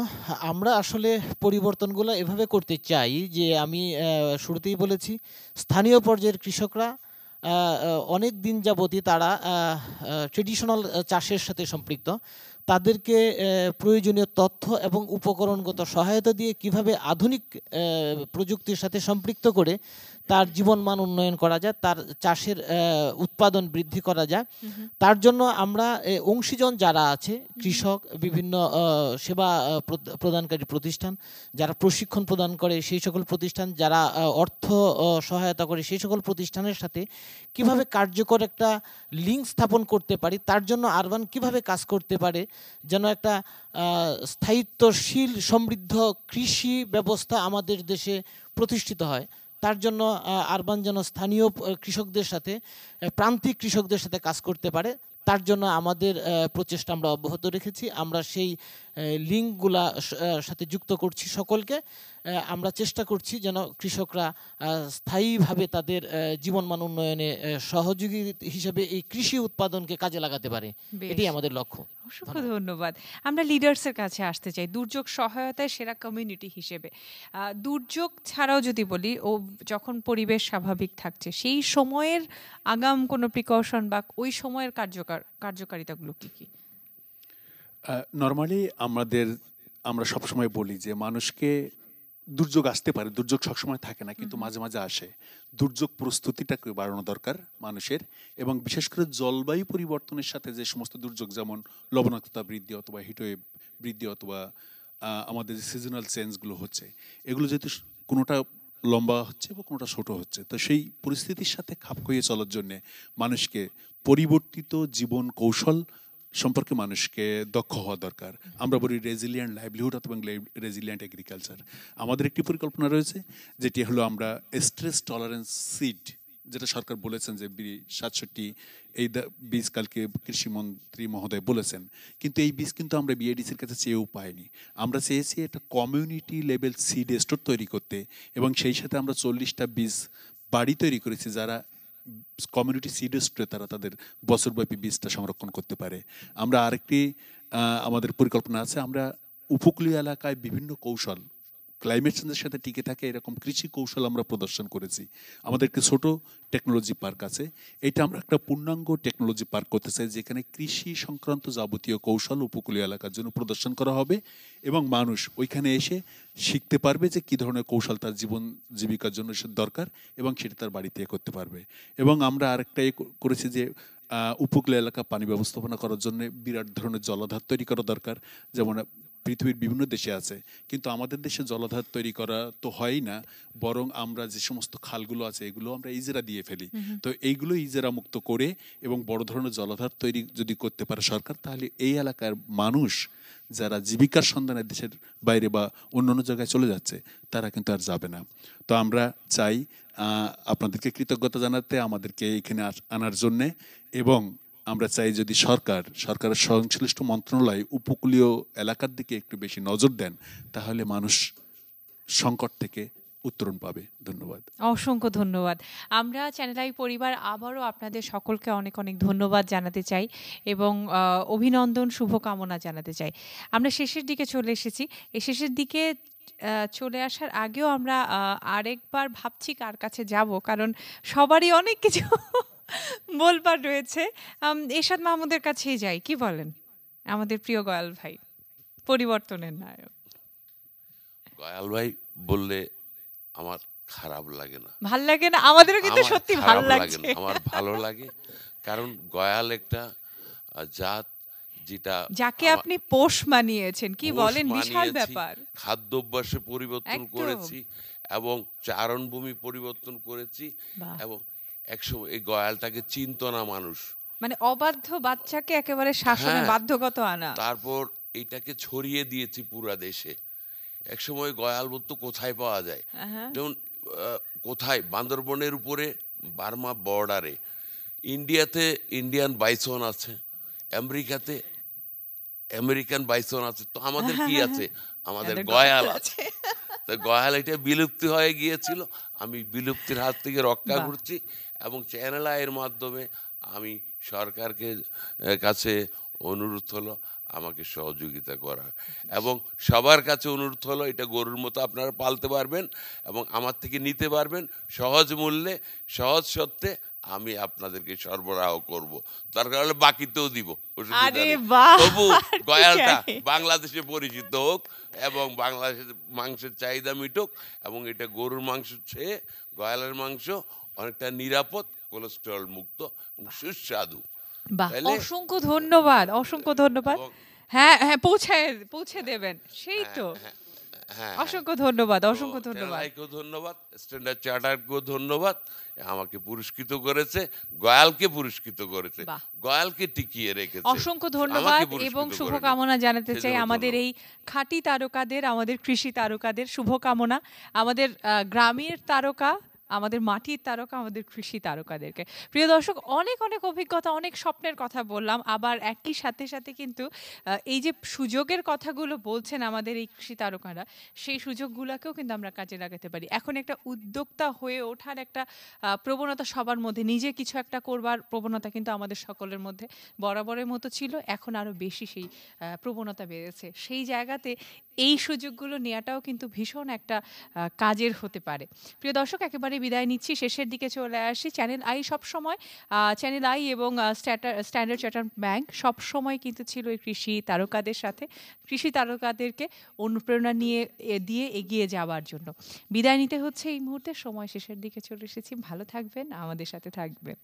আমরা আসলে পরিবর্তনগুলো এভাবে করতে চাই যে আমি শুরুতেই বলেছি, স্থানীয় পর্যায়ের কৃষকরা অনেক দিন যাবতই তারা ট্রেডিশনাল চাষের সাথে সম্পৃক্ত। তাদেরকে প্রয়োজনীয় তথ্য এবং উপকরণগত সহায়তা দিয়ে কীভাবে আধুনিক প্রযুক্তির সাথে সম্পৃক্ত করে তার জীবনমান উন্নয়ন করা যায় তার চাষের উৎপাদন বৃদ্ধি করা যায়। তার জন্য আমরা অংশীজন যারা আছে কৃষক বিভিন্ন সেবা প্রদ- প্রদানকারী প্রতিষ্ঠান যারা প্রশিক্ষণ প্রদান করে সেই সকল প্রতিষ্ঠান যারা অর্থ সহায়তা করে সেই সকল প্রতিষ্ঠানের সাথে কীভাবে কার্যকর একটা লিঙ্ক স্থাপন করতে পারি তার জন্য আরবান কীভাবে কাজ করতে পারে যেন একটা স্থায়িত্বশীল সমৃদ্ধ কৃষি ব্যবস্থা আমাদের দেশে প্রতিষ্ঠিত হয়। তার জন্য আরবান যেন স্থানীয় কৃষকদের সাথে প্রান্তিক কৃষকদের সাথে কাজ করতে পারে, তার জন্য আমাদের প্রচেষ্টা আমরা অব্যাহত রেখেছি। আমরা সেই লিঙ্কগুলা সাথে যুক্ত করছি সকলকে। আমরা চেষ্টা করছি যেন কৃষকরা স্থায়ীভাবে তাদের জীবনমান উন্নয়নে সহযোগী হিসেবে এই কৃষি উৎপাদনকে কাজে লাগাতে পারে। এটাই আমাদের লক্ষ্য। অসংখ্য ধন্যবাদ। আমরা লিডার্সের কাছে আসতে চাই দুর্যোগ সহায়তায় সেরা কমিউনিটি হিসেবে। দুর্যোগ ছাড়াও যদি বলি ও যখন পরিবেশ স্বাভাবিক থাকছে সেই সময়ের আগাম কোনো প্রিকশন বা ওই সময়ের কার্যকর কার্যকারিতাগুলো কি কি? নর্মালি আমাদের আমরা সবসময় বলি যে মানুষকে দুর্যোগ আসতে পারে দুর্যোগ সবসময় থাকে না কিন্তু মাঝে মাঝে আসে। দুর্যোগ প্রস্তুতিটাকে বাড়ানো দরকার মানুষের এবং বিশেষ করে জলবায়ু পরিবর্তনের সাথে যে সমস্ত দুর্যোগ যেমন লবণাক্ততা বৃদ্ধি অথবা হিটওয়েভ বৃদ্ধি অথবা আমাদের যে সিজনাল চেঞ্জগুলো হচ্ছে এগুলো যেহেতু কোনোটা লম্বা হচ্ছে বা কোনোটা ছোট হচ্ছে তো সেই পরিস্থিতির সাথে খাপ খাইয়ে চলার জন্যে মানুষকে পরিবর্তিত জীবন কৌশল সম্পর্কে মানুষকে দক্ষ হওয়া দরকার। আমরা বলি রেজিলিয়েন্ট লাইভলিহুড অথবা রেজিলিয়েন্ট এগ্রিকালচার আমাদের একটি পরিকল্পনা রয়েছে, যেটি হলো আমরা স্ট্রেস টলারেন্স সিড যেটা সরকার বলেছেন যে সাতষট্টি, এই বীজ কালকে কৃষিমন্ত্রী মহোদয় বলেছেন। কিন্তু এই বীজ কিন্তু আমরা বিএডিসির কাছে চেয়েও পাইনি। আমরা চেয়েছি একটা কমিউনিটি লেভেল সিড স্টোর তৈরি করতে এবং সেই সাথে আমরা চল্লিশটা বীজ বাড়ি তৈরি করেছি যারা কমিউনিটি সিড স্টোরে তারা তাদের বছরব্যাপী বীজটা সংরক্ষণ করতে পারে। আমরা আরেকটি আমাদের পরিকল্পনা আছে, আমরা উপকূলীয় এলাকায় বিভিন্ন কৌশল ক্লাইমেট চেঞ্জের সাথে টিকে থাকে, এরকম কৃষি কৌশল আমরা প্রদর্শন করেছি। আমাদের একটি ছোট টেকনোলজি পার্ক আছে। এটা আমরা একটা পূর্ণাঙ্গ টেকনোলজি পার্ক করতে চাই, যেখানে কৃষি সংক্রান্ত যাবতীয় কৌশল উপকূলীয় এলাকার জন্য প্রদর্শন করা হবে এবং মানুষ ওইখানে এসে শিখতে পারবে যে কী ধরনের কৌশল তার জীবন জীবিকার জন্য সে দরকার এবং সেটা তার বাড়িতে করতে পারবে। এবং আমরা আরেকটা করেছি যে উপকূলীয় এলাকা পানি ব্যবস্থাপনা করার জন্য বিরাট ধরনের জলাধার তৈরি করা দরকার। যেমন পৃথিবীর বিভিন্ন দেশে আছে কিন্তু আমাদের দেশে জলাধার তৈরি করা তো হয়ই না বরং আমরা যে সমস্ত খালগুলো আছে এগুলো আমরা ইজেরা দিয়ে ফেলি। তো এইগুলো ইজেরা মুক্ত করে এবং বড় ধরনের জলাধার তৈরি যদি করতে পারে সরকার তাহলে এই এলাকার মানুষ যারা জীবিকার সন্ধানে দেশের বাইরে বা অন্যান্য জায়গায় চলে যাচ্ছে তারা কিন্তু আর যাবে না। তো আমরা চাই আপনাদেরকে কৃতজ্ঞতা জানাতে আমাদেরকে এখানে আনার জন্যে এবং আমরা চাই যদি সরকার, সরকারের সংশ্লিষ্ট মন্ত্রণালয় উপকূলীয় এলাকার দিকে একটু বেশি নজর দেন, তাহলে মানুষ সংকট থেকে উত্তরণ পাবে। ধন্যবাদ। অসংখ্য ধন্যবাদ। আমরা চ্যানেলাই পরিবার আবারও আপনাদের সকলকে অনেক অনেক ধন্যবাদ জানাতে চাই এবং অভিনন্দন, শুভকামনা জানাতে চাই। আমরা শেষের দিকে চলে এসেছি। এই শেষের দিকে চলে আসার আগেও আমরা আরেকবার ভাবছি কার কাছে যাব, কারণ সবারই অনেক কিছু বলবার রয়েছে। এরশাদ মাহমুদের কাছেই যাই কি বলেন? আমাদের প্রিয় গয়াল ভাই পরিবর্তনের নায়ক। গয়াল ভাই বললে আমার খারাপ লাগে না। ভালো লাগে না? আমাদেরও কিন্তু সত্যি ভালো লাগে আমার ভালো লাগে। কারণ গয়াল একটা জাত যেটা যাকে আপনি পোষ মানিয়েছেন কি বলেন? বিশাল ব্যাপার। খাদ্য অভ্যাসে পরিবর্তন করেছি এবং চারণভূমি পরিবর্তন করেছি এবং একসময় এই গয়ালটাকে চিনত না মানুষ। মানে অবাধ্য বাচ্চাকে একেবারে শাসনে হ্যাঁ। বাধ্যগত আনা। তারপর এটাকে ছড়িয়ে দিয়েছি পুরা দেশে। একসময় গয়াল বলতো কোথায় পাওয়া যায়? যেমন কোথায়? বান্দরবনের উপরে বার্মা বর্ডারে। ইন্ডিয়াতে ইন্ডিয়ান বাইসন আছে আমেরিকাতে আমেরিকান বাইসন আছে। তো আমাদের কি আছে? আমাদের গয়াল আছে। তো গয়াল এটা বিলুপ্তি হয়ে গিয়েছিল। আমি বিলুপ্তির হাত থেকে রক্ষা করছি। এবং চ্যানেল আয়ের মাধ্যমে আমি সরকারকে কাছে অনুরোধ হলো আমাকে সহযোগিতা করা। এবং সবার কাছে অনুরোধ হলো এটা গরুর মতো আপনারা পালতে পারবেন এবং আমার থেকে নিতে পারবেন সহজ মূল্যে সহজ সত্ত্বে আমি আপনাদেরকে সরবরাহ করব। দরকার হলে বাকিতেও দিব তবু গয়ালটা বাংলাদেশে পরিচিত হোক এবং বাংলাদেশের মাংসের চাহিদা মিটুক এবং এটা গরুর মাংস চেয়ে গয়ালের মাংস অনেকটা নিরাপদ কোলেস্টেরল মুক্ত এবং সুস্বাদু। অসংখ্য ধন্যবাদ অসংখ্য ধন্যবাদ। হ্যাঁ হ্যাঁ পৌঁছে পৌঁছে দেবেন সেই তো। হ্যাঁ, হ্যাঁ, অসংখ্য ধন্যবাদ অসংখ্য ধন্যবাদ। ধন্যবাদ স্ট্যান্ডার্ড চার্টারকেও ধন্যবাদ আমাকে পুরস্কৃত করেছে গয়ালকে পুরস্কৃত করেছে গয়ালকে টিকিয়ে রেখেছে। অসংখ্য ধন্যবাদ এবং শুভকামনা জানাতে চাই আমাদের এই খাঁটি তারকাদের আমাদের কৃষি তারকাদের শুভকামনা। আমাদের গ্রামের তারকা আমাদের মাটির তারকা, আমাদের কৃষি তারকাদেরকে। প্রিয় দর্শক, অনেক অনেক অভিজ্ঞতা, অনেক স্বপ্নের কথা বললাম। আবার একই সাথে সাথে কিন্তু এই যে সুযোগের কথাগুলো বলছেন আমাদের এই কৃষি তারকারা, সেই সুযোগগুলোকেও কিন্তু আমরা কাজে লাগাতে পারি। এখন একটা উদ্যোক্তা হয়ে ওঠার একটা প্রবণতা সবার মধ্যে, নিজে কিছু একটা করবার প্রবণতা কিন্তু আমাদের সকলের মধ্যে বরাবরের মতো ছিল। এখন আরও বেশি সেই প্রবণতা বেড়েছে। সেই জায়গাতে এই সুযোগগুলো নেওয়াটাও কিন্তু ভীষণ একটা কাজের হতে পারে। প্রিয় দর্শক, একেবারে বিদায় নিচ্ছি। শেষের দিকে চলে আসি। চ্যানেল আই সব সময় চ্যানেল আই এবং স্ট্যান্ডার্ড চার্টার ব্যাংক সব সময় কিন্তু ছিল এই কৃষি তারকাদের সাথে, কৃষি তারকাদেরকে অনুপ্রেরণা নিয়ে দিয়ে এগিয়ে যাওয়ার জন্য। বিদায় নিতে হচ্ছে এই মুহূর্তে। সময় শেষের দিকে চলে এসেছি। ভালো থাকবেন। আমাদের সাথে থাকবেন।